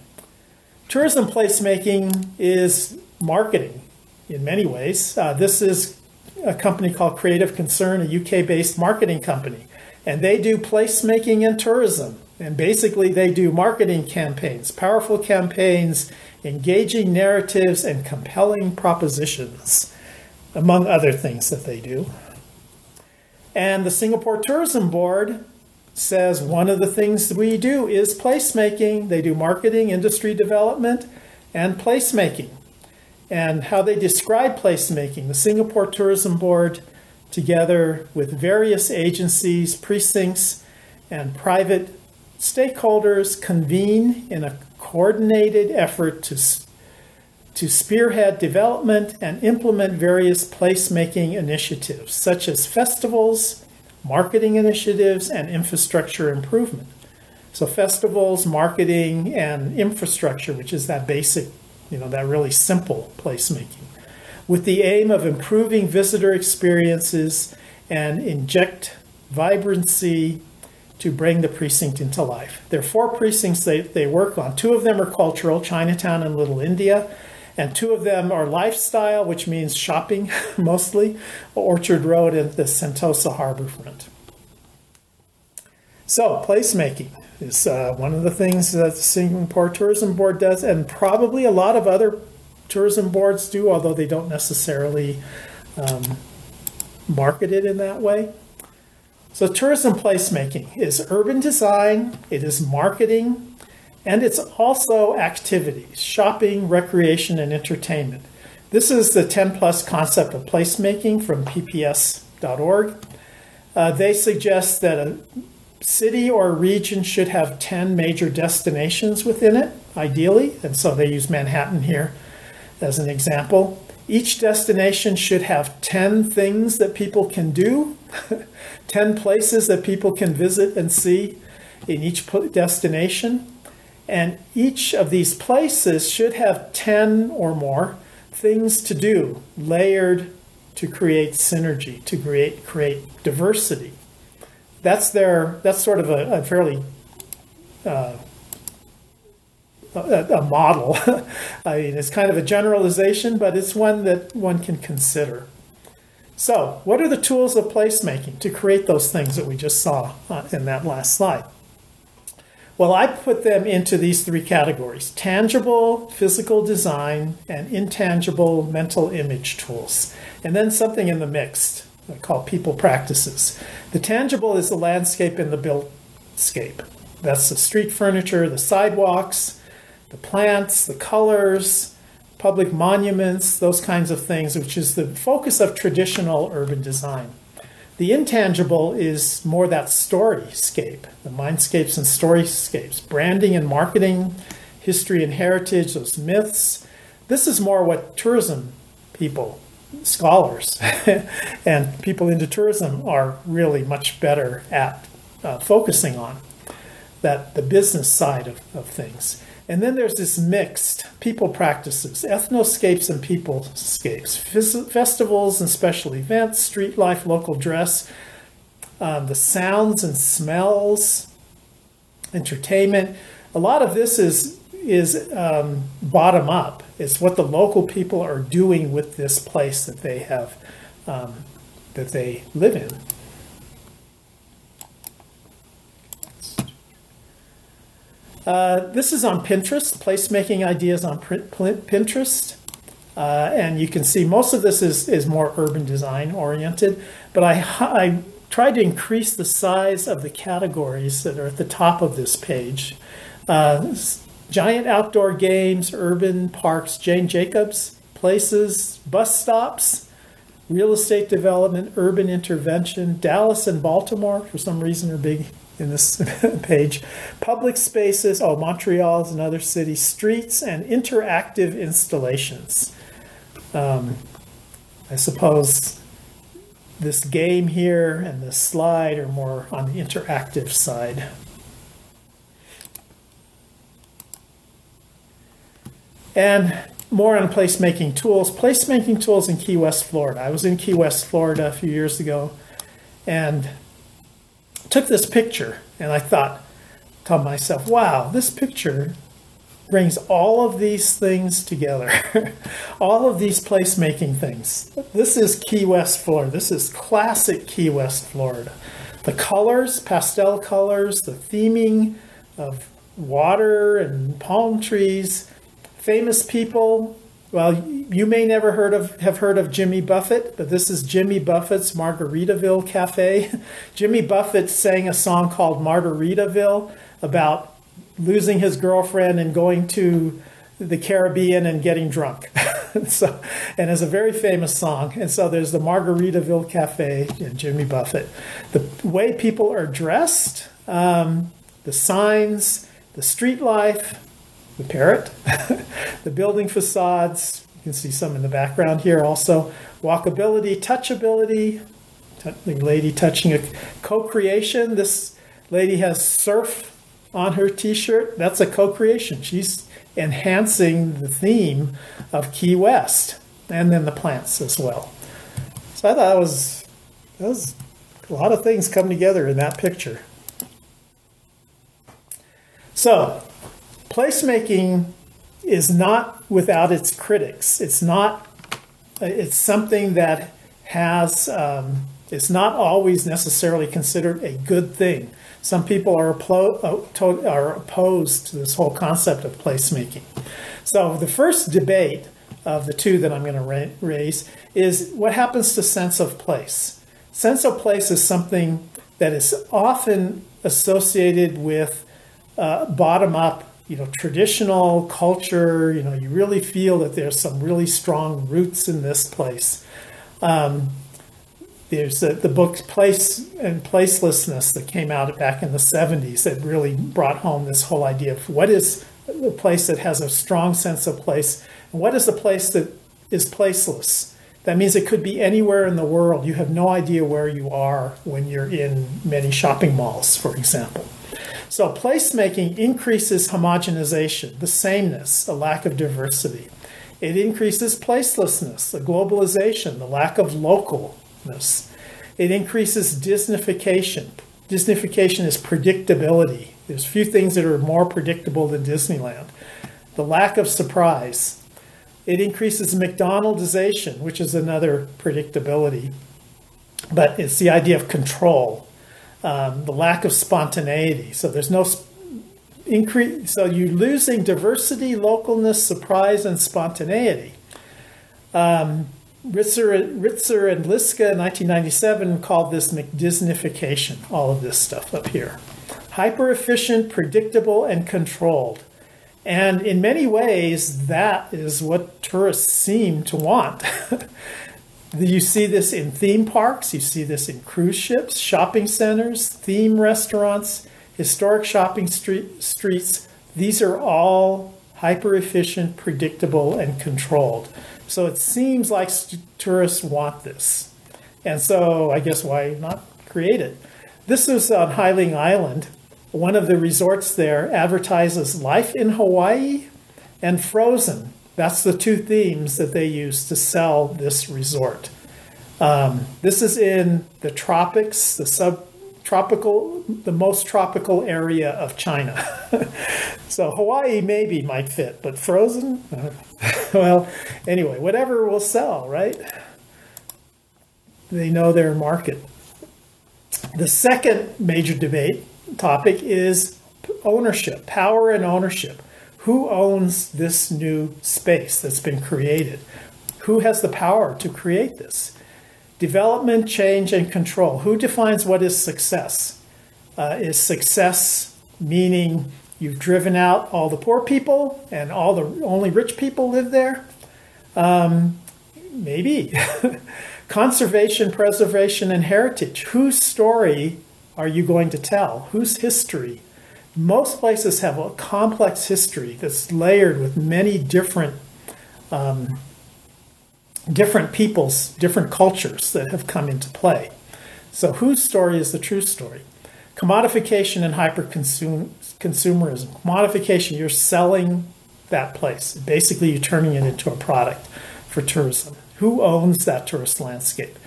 Tourism placemaking is marketing in many ways. Uh, this is a company called Creative Concern, a UK based marketing company, and they do placemaking in tourism. And basically, they do marketing campaigns, powerful campaigns, engaging narratives, and compelling propositions, among other things that they do. And the Singapore Tourism Board says one of the things we do is placemaking. They do marketing, industry development, and placemaking. And how they describe placemaking, the Singapore Tourism Board, together with various agencies, precincts, and private stakeholders, convene in a coordinated effort to, to spearhead development and implement various placemaking initiatives, such as festivals, marketing initiatives, and infrastructure improvement. So festivals, marketing, and infrastructure, which is that basic, you know, that really simple placemaking, with the aim of improving visitor experiences and inject vibrancy to bring the precinct into life. There are four precincts they, they work on. Two of them are cultural, Chinatown and Little India and two of them are lifestyle, which means shopping mostly, Orchard Road and the Sentosa Harborfront. So, placemaking is uh, one of the things that the Singapore Tourism Board does, and probably a lot of other tourism boards do, although they don't necessarily um, market it in that way. So, tourism placemaking is urban design, it is marketing, and it's also activities, shopping, recreation, and entertainment. This is the 10 plus concept of placemaking from pps.org. Uh, they suggest that a city or region should have 10 major destinations within it, ideally, and so they use Manhattan here as an example. Each destination should have 10 things that people can do, 10 places that people can visit and see in each destination. And each of these places should have 10 or more things to do, layered to create synergy, to create, create diversity. That's their, that's sort of a, a fairly uh, a, a model. I mean, it's kind of a generalization, but it's one that one can consider. So, what are the tools of placemaking to create those things that we just saw uh, in that last slide? Well, I put them into these three categories tangible physical design and intangible mental image tools, and then something in the mixed called people practices. The tangible is the landscape and the built scape. That's the street furniture, the sidewalks, the plants, the colors, public monuments, those kinds of things, which is the focus of traditional urban design. The intangible is more that storyscape, the mindscapes and storyscapes, branding and marketing, history and heritage, those myths. This is more what tourism people, scholars, and people into tourism are really much better at uh, focusing on, that the business side of, of things. And then there's this mixed people practices, ethnoscapes and peoplescapes, festivals and special events, street life, local dress, um, the sounds and smells, entertainment. A lot of this is is um, bottom up. It's what the local people are doing with this place that they have um, that they live in. Uh, this is on Pinterest, placemaking ideas on Pinterest. Uh, and you can see most of this is, is more urban design oriented, but I, I tried to increase the size of the categories that are at the top of this page. Uh, giant outdoor games, urban parks, Jane Jacobs, places, bus stops, real estate development, urban intervention, Dallas and Baltimore, for some reason, are big in this page. Public spaces, oh, Montreal is another city, streets, and interactive installations. Um, I suppose this game here and this slide are more on the interactive side. And more on placemaking tools. Placemaking tools in Key West, Florida. I was in Key West, Florida a few years ago, and took this picture and I thought to myself, wow, this picture brings all of these things together, all of these placemaking things. This is Key West, Florida. This is classic Key West, Florida. The colors, pastel colors, the theming of water and palm trees, famous people, well, you may never heard of have heard of Jimmy Buffett, but this is Jimmy Buffett's Margaritaville Cafe. Jimmy Buffett sang a song called Margaritaville about losing his girlfriend and going to the Caribbean and getting drunk. so, and it's a very famous song. And so there's the Margaritaville Cafe and Jimmy Buffett. The way people are dressed, um, the signs, the street life, the parrot, the building facades. You can see some in the background here also. Walkability, touchability, the lady touching a co-creation. This lady has surf on her t-shirt. That's a co-creation. She's enhancing the theme of Key West and then the plants as well. So I thought that was, that was a lot of things come together in that picture. So placemaking is not without its critics. It's not. It's something that has. Um, it's not always necessarily considered a good thing. Some people are, uh, are opposed to this whole concept of placemaking. So the first debate of the two that I'm going to raise is what happens to sense of place. Sense of place is something that is often associated with uh, bottom up you know traditional culture you know you really feel that there's some really strong roots in this place um, there's the, the book place and placelessness that came out back in the 70s that really brought home this whole idea of what is a place that has a strong sense of place and what is a place that is placeless. That means it could be anywhere in the world. You have no idea where you are when you're in many shopping malls, for example. So placemaking increases homogenization, the sameness, a lack of diversity. It increases placelessness, the globalization, the lack of localness. It increases Disneyfication. Disneyfication is predictability. There's few things that are more predictable than Disneyland. The lack of surprise. It increases McDonaldization, which is another predictability. But it's the idea of control, um, the lack of spontaneity. So there's no increase. So you're losing diversity, localness, surprise, and spontaneity. Um, Ritzer, Ritzer and Liska in 1997 called this McDisneyfication, all of this stuff up here. Hyper efficient, predictable, and controlled. And in many ways, that is what tourists seem to want. you see this in theme parks, you see this in cruise ships, shopping centers, theme restaurants, historic shopping street, streets. These are all hyper efficient, predictable, and controlled. So it seems like tourists want this. And so I guess why not create it? This is on Hailing Island. One of the resorts there advertises life in Hawaii and frozen. That's the two themes that they use to sell this resort. Um, this is in the tropics, the subtropical, the most tropical area of China. so Hawaii maybe might fit, but frozen? well, anyway, whatever will sell, right? They know their market. The second major debate topic is ownership, power and ownership. Who owns this new space that's been created? Who has the power to create this? Development, change, and control. Who defines what is success? Uh, is success meaning you've driven out all the poor people and all the only rich people live there? Um, maybe. Conservation, preservation, and heritage. Whose story are you going to tell? Whose history? Most places have a complex history that's layered with many different um, different peoples, different cultures that have come into play. So, whose story is the true story? Commodification and hyper consumerism. Commodification, you're selling that place. Basically, you're turning it into a product for tourism. Who owns that tourist landscape?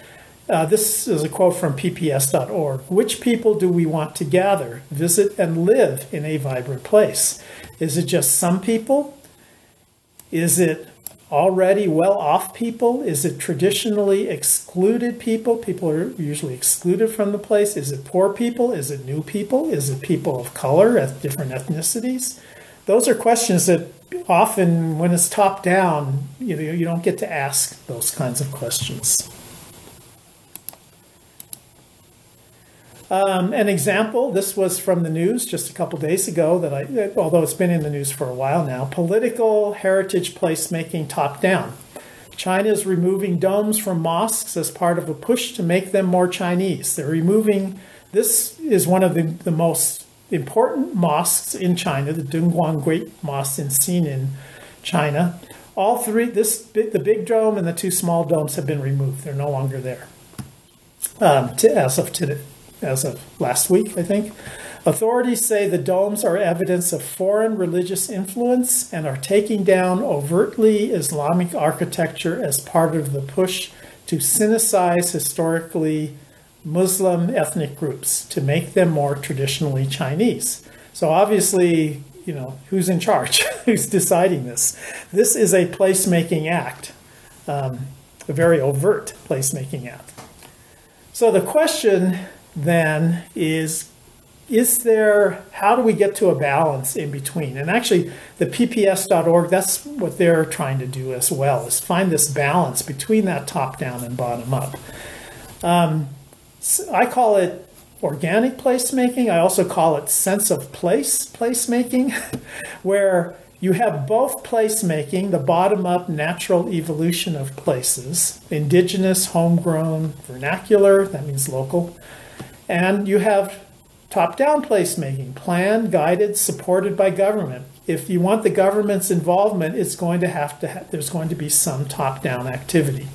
Uh, this is a quote from pps.org. Which people do we want to gather, visit, and live in a vibrant place? Is it just some people? Is it already well off people? Is it traditionally excluded people? People are usually excluded from the place. Is it poor people? Is it new people? Is it people of color, at different ethnicities? Those are questions that often, when it's top down, you you don't get to ask those kinds of questions. Um, an example, this was from the news just a couple days ago that I, although it's been in the news for a while now, political heritage placemaking top down. China is removing domes from mosques as part of a push to make them more Chinese. They're removing, this is one of the, the most important mosques in China, the Dongguan Great Mosque in Xining, China. All three, this the big dome and the two small domes have been removed. They're no longer there um, to, as of today as of last week, I think. Authorities say the domes are evidence of foreign religious influence and are taking down overtly Islamic architecture as part of the push to sinicize historically Muslim ethnic groups to make them more traditionally Chinese. So obviously, you know, who's in charge? who's deciding this? This is a placemaking act, um, a very overt placemaking act. So the question then is is there how do we get to a balance in between? And actually the pps.org that's what they're trying to do as well is find this balance between that top down and bottom up. Um, i call it organic placemaking. I also call it sense of place placemaking where you have both placemaking the bottom up natural evolution of places indigenous homegrown vernacular that means local and you have top down placemaking, planned, guided, supported by government. if you want the government's involvement, it's going to have to ha- there's going to be some top-down activity.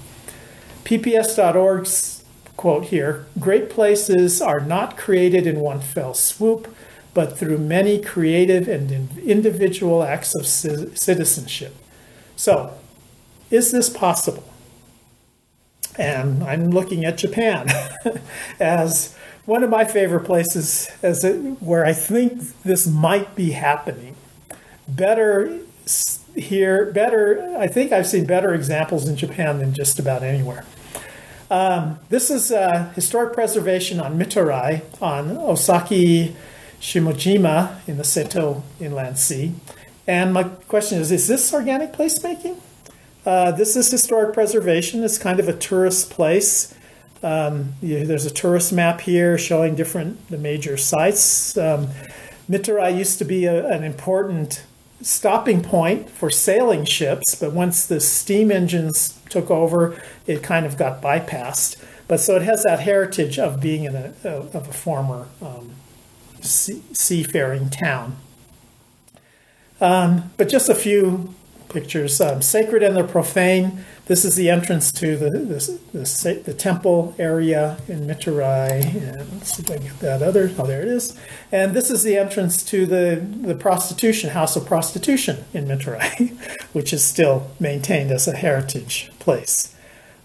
PPS.org's quote here: "Great places are not created in one fell swoop, but through many creative and individual acts of citizenship." So, is this possible? And I'm looking at Japan as one of my favorite places as it, where I think this might be happening. Better here, better, I think I've seen better examples in Japan than just about anywhere. Um, this is uh, historic preservation on Mitarai on Osaki Shimojima in the Seto Inland Sea. And my question is is this organic placemaking? Uh, this is historic preservation. It's kind of a tourist place. Um, you, there's a tourist map here showing different the major sites. Um, used to be a, an important stopping point for sailing ships, but once the steam engines took over, it kind of got bypassed. But so it has that heritage of being in a, of a former um, sea, seafaring town. Um, but just a few pictures. Um, sacred and the profane. This is the entrance to the the, the, the temple area in Mitarai. And let's see if I get that other. Oh, there it is. And this is the entrance to the, the prostitution, house of prostitution in Mitarai, which is still maintained as a heritage place.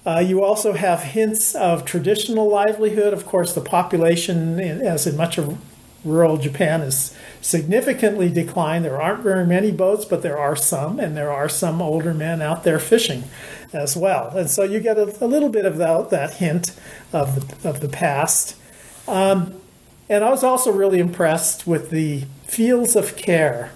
Uh, you also have hints of traditional livelihood. Of course, the population, as in much of rural Japan is significantly declined. There aren't very many boats, but there are some, and there are some older men out there fishing as well. And so you get a, a little bit of that, that hint of the, of the past. Um, and I was also really impressed with the fields of care.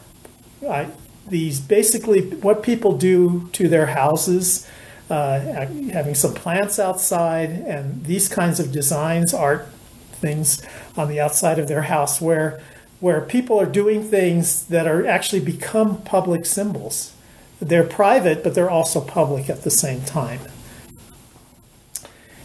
I, these basically what people do to their houses, uh, having some plants outside, and these kinds of designs, art things on the outside of their house where where people are doing things that are actually become public symbols. They're private, but they're also public at the same time.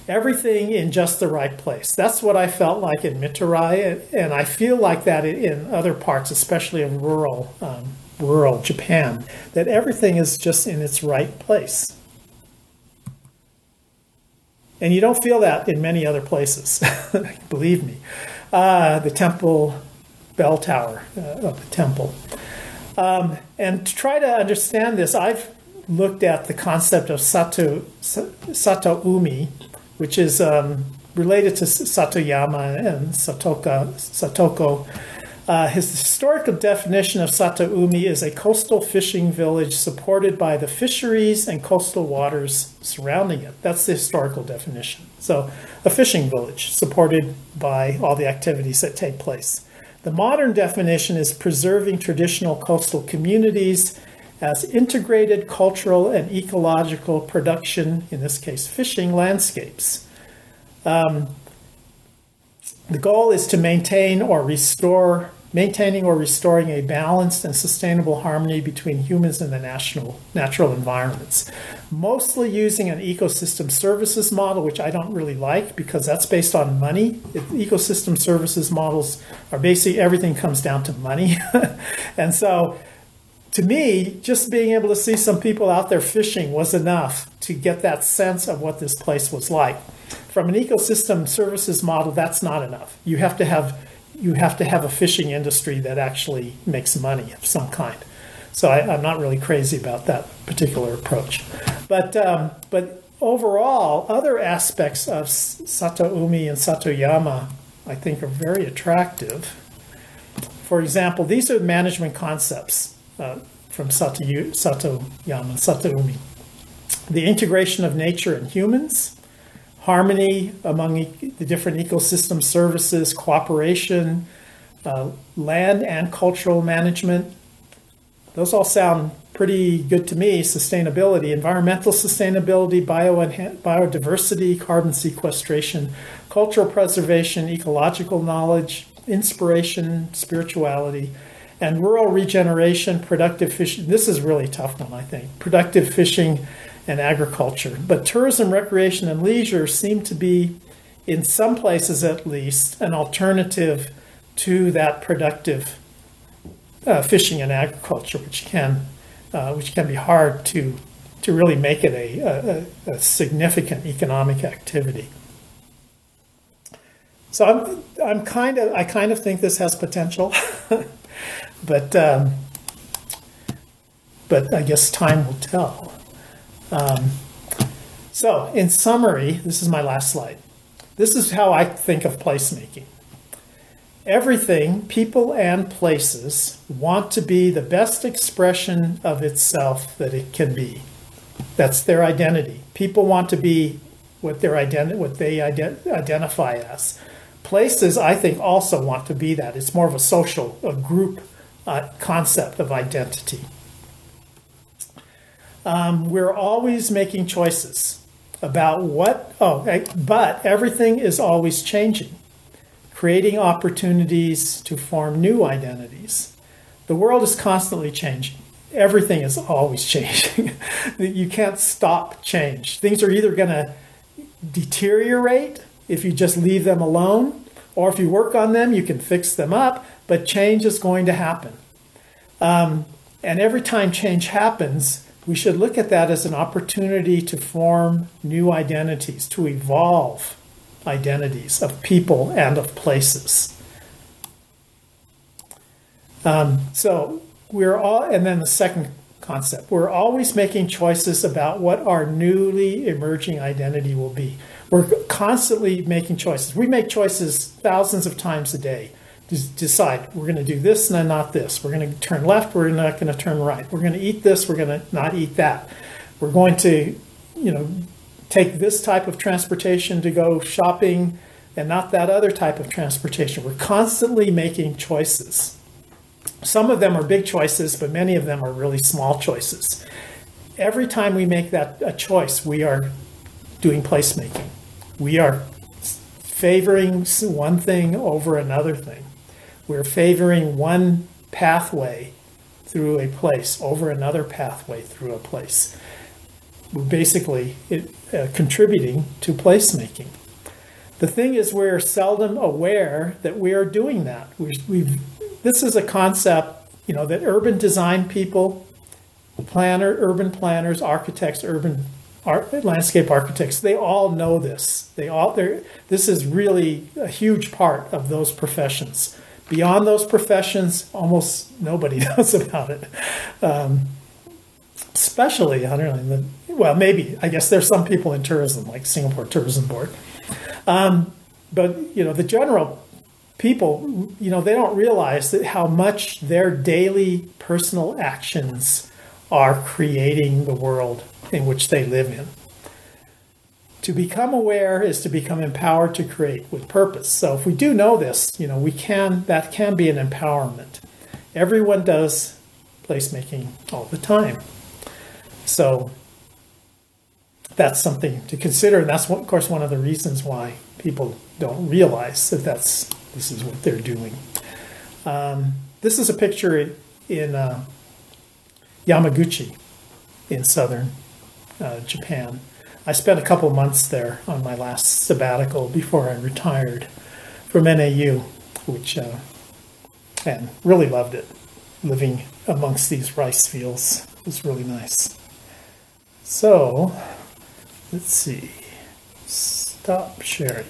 Everything in just the right place. That's what I felt like in Mitarai, and I feel like that in other parts, especially in rural, um, rural Japan, that everything is just in its right place. And you don't feel that in many other places, believe me. Uh, the temple bell tower uh, of the temple. Um, and to try to understand this, I've looked at the concept of sato, sato umi, which is um, related to Satoyama and Satoka, Satoko uh, his historical definition of sato umi is a coastal fishing village supported by the fisheries and coastal waters surrounding it. That's the historical definition. So, a fishing village supported by all the activities that take place. The modern definition is preserving traditional coastal communities as integrated cultural and ecological production, in this case, fishing landscapes. Um, the goal is to maintain or restore maintaining or restoring a balanced and sustainable harmony between humans and the national, natural environments. Mostly using an ecosystem services model, which I don't really like because that's based on money. ecosystem services models are basically everything comes down to money. and so to me, just being able to see some people out there fishing was enough to get that sense of what this place was like. From an ecosystem services model, that's not enough. You have to have you have to have a fishing industry that actually makes money of some kind. So I, am not really crazy about that particular approach. But, um, but overall, other aspects of Satoumi and Satoyama I think are very attractive. For example, these are management concepts uh, from Sato, Satoyama and Satoumi. The integration of nature and humans, harmony among e- the different ecosystem services, cooperation, uh, land and cultural management. Those all sound pretty good to me. Sustainability, environmental sustainability, bio biodiversity, carbon sequestration, cultural preservation, ecological knowledge, inspiration, spirituality, and rural regeneration, productive fishing. This is really tough one, I think. Productive fishing and agriculture. But tourism, recreation, and leisure seem to be, in some places at least, an alternative to that productive uh, fishing and agriculture, which can uh, which can be hard to to really make it a, a, a significant economic activity. So I'm I'm kind of I kind of think this has potential, but um, but I guess time will tell. Um, so in summary, this is my last slide. This is how I think of placemaking. Everything, people and places, want to be the best expression of itself that it can be. That's their identity. People want to be what, their identi- what they ident- identify as. Places, I think, also want to be that. It's more of a social, a group uh, concept of identity. Um, we're always making choices about what, oh, but everything is always changing, creating opportunities to form new identities. The world is constantly changing. Everything is always changing. you can't stop change. Things are either going to deteriorate if you just leave them alone, or if you work on them, you can fix them up, but change is going to happen. Um, and every time change happens, we should look at that as an opportunity to form new identities, to evolve identities of people and of places. Um, so we're all, and then the second concept, we're always making choices about what our newly emerging identity will be. We're constantly making choices. We make choices thousands of times a day decide we're going to do this and not this. We're going to turn left. We're not going to turn right. We're going to eat this. We're going to not eat that. We're going to, you know, take this type of transportation to go shopping and not that other type of transportation. We're constantly making choices. Some of them are big choices, but many of them are really small choices. Every time we make that a choice, we are doing placemaking. We are favoring one thing over another thing. We're favoring one pathway through a place over another pathway through a place. We're basically it, uh, contributing to placemaking. The thing is, we're seldom aware that we are doing that. we we've, this is a concept, you know, that urban design people, planner, urban planners, architects, urban art, landscape architects, they all know this. They all, this is really a huge part of those professions. Beyond those professions, almost nobody knows about it. Um, especially, I don't know, the, well, maybe, I guess there's some people in tourism, like Singapore Tourism Board. Um, but, you know, the general people, you know, they don't realize that how much their daily personal actions are creating the world in which they live in. To become aware is to become empowered to create with purpose. So if we do know this, you know, we can that can be an empowerment. Everyone does placemaking all the time. So that's something to consider, and that's of course one of the reasons why people don't realize that that's this is what they're doing. Um, this is a picture in uh, Yamaguchi in southern uh, Japan. I spent a couple months there on my last sabbatical before I retired from NAU, which uh, and really loved it. Living amongst these rice fields was really nice. So, let's see. Stop sharing.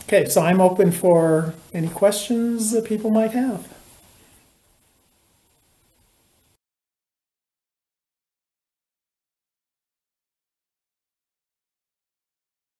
Okay, so I'm open for any questions that people might have.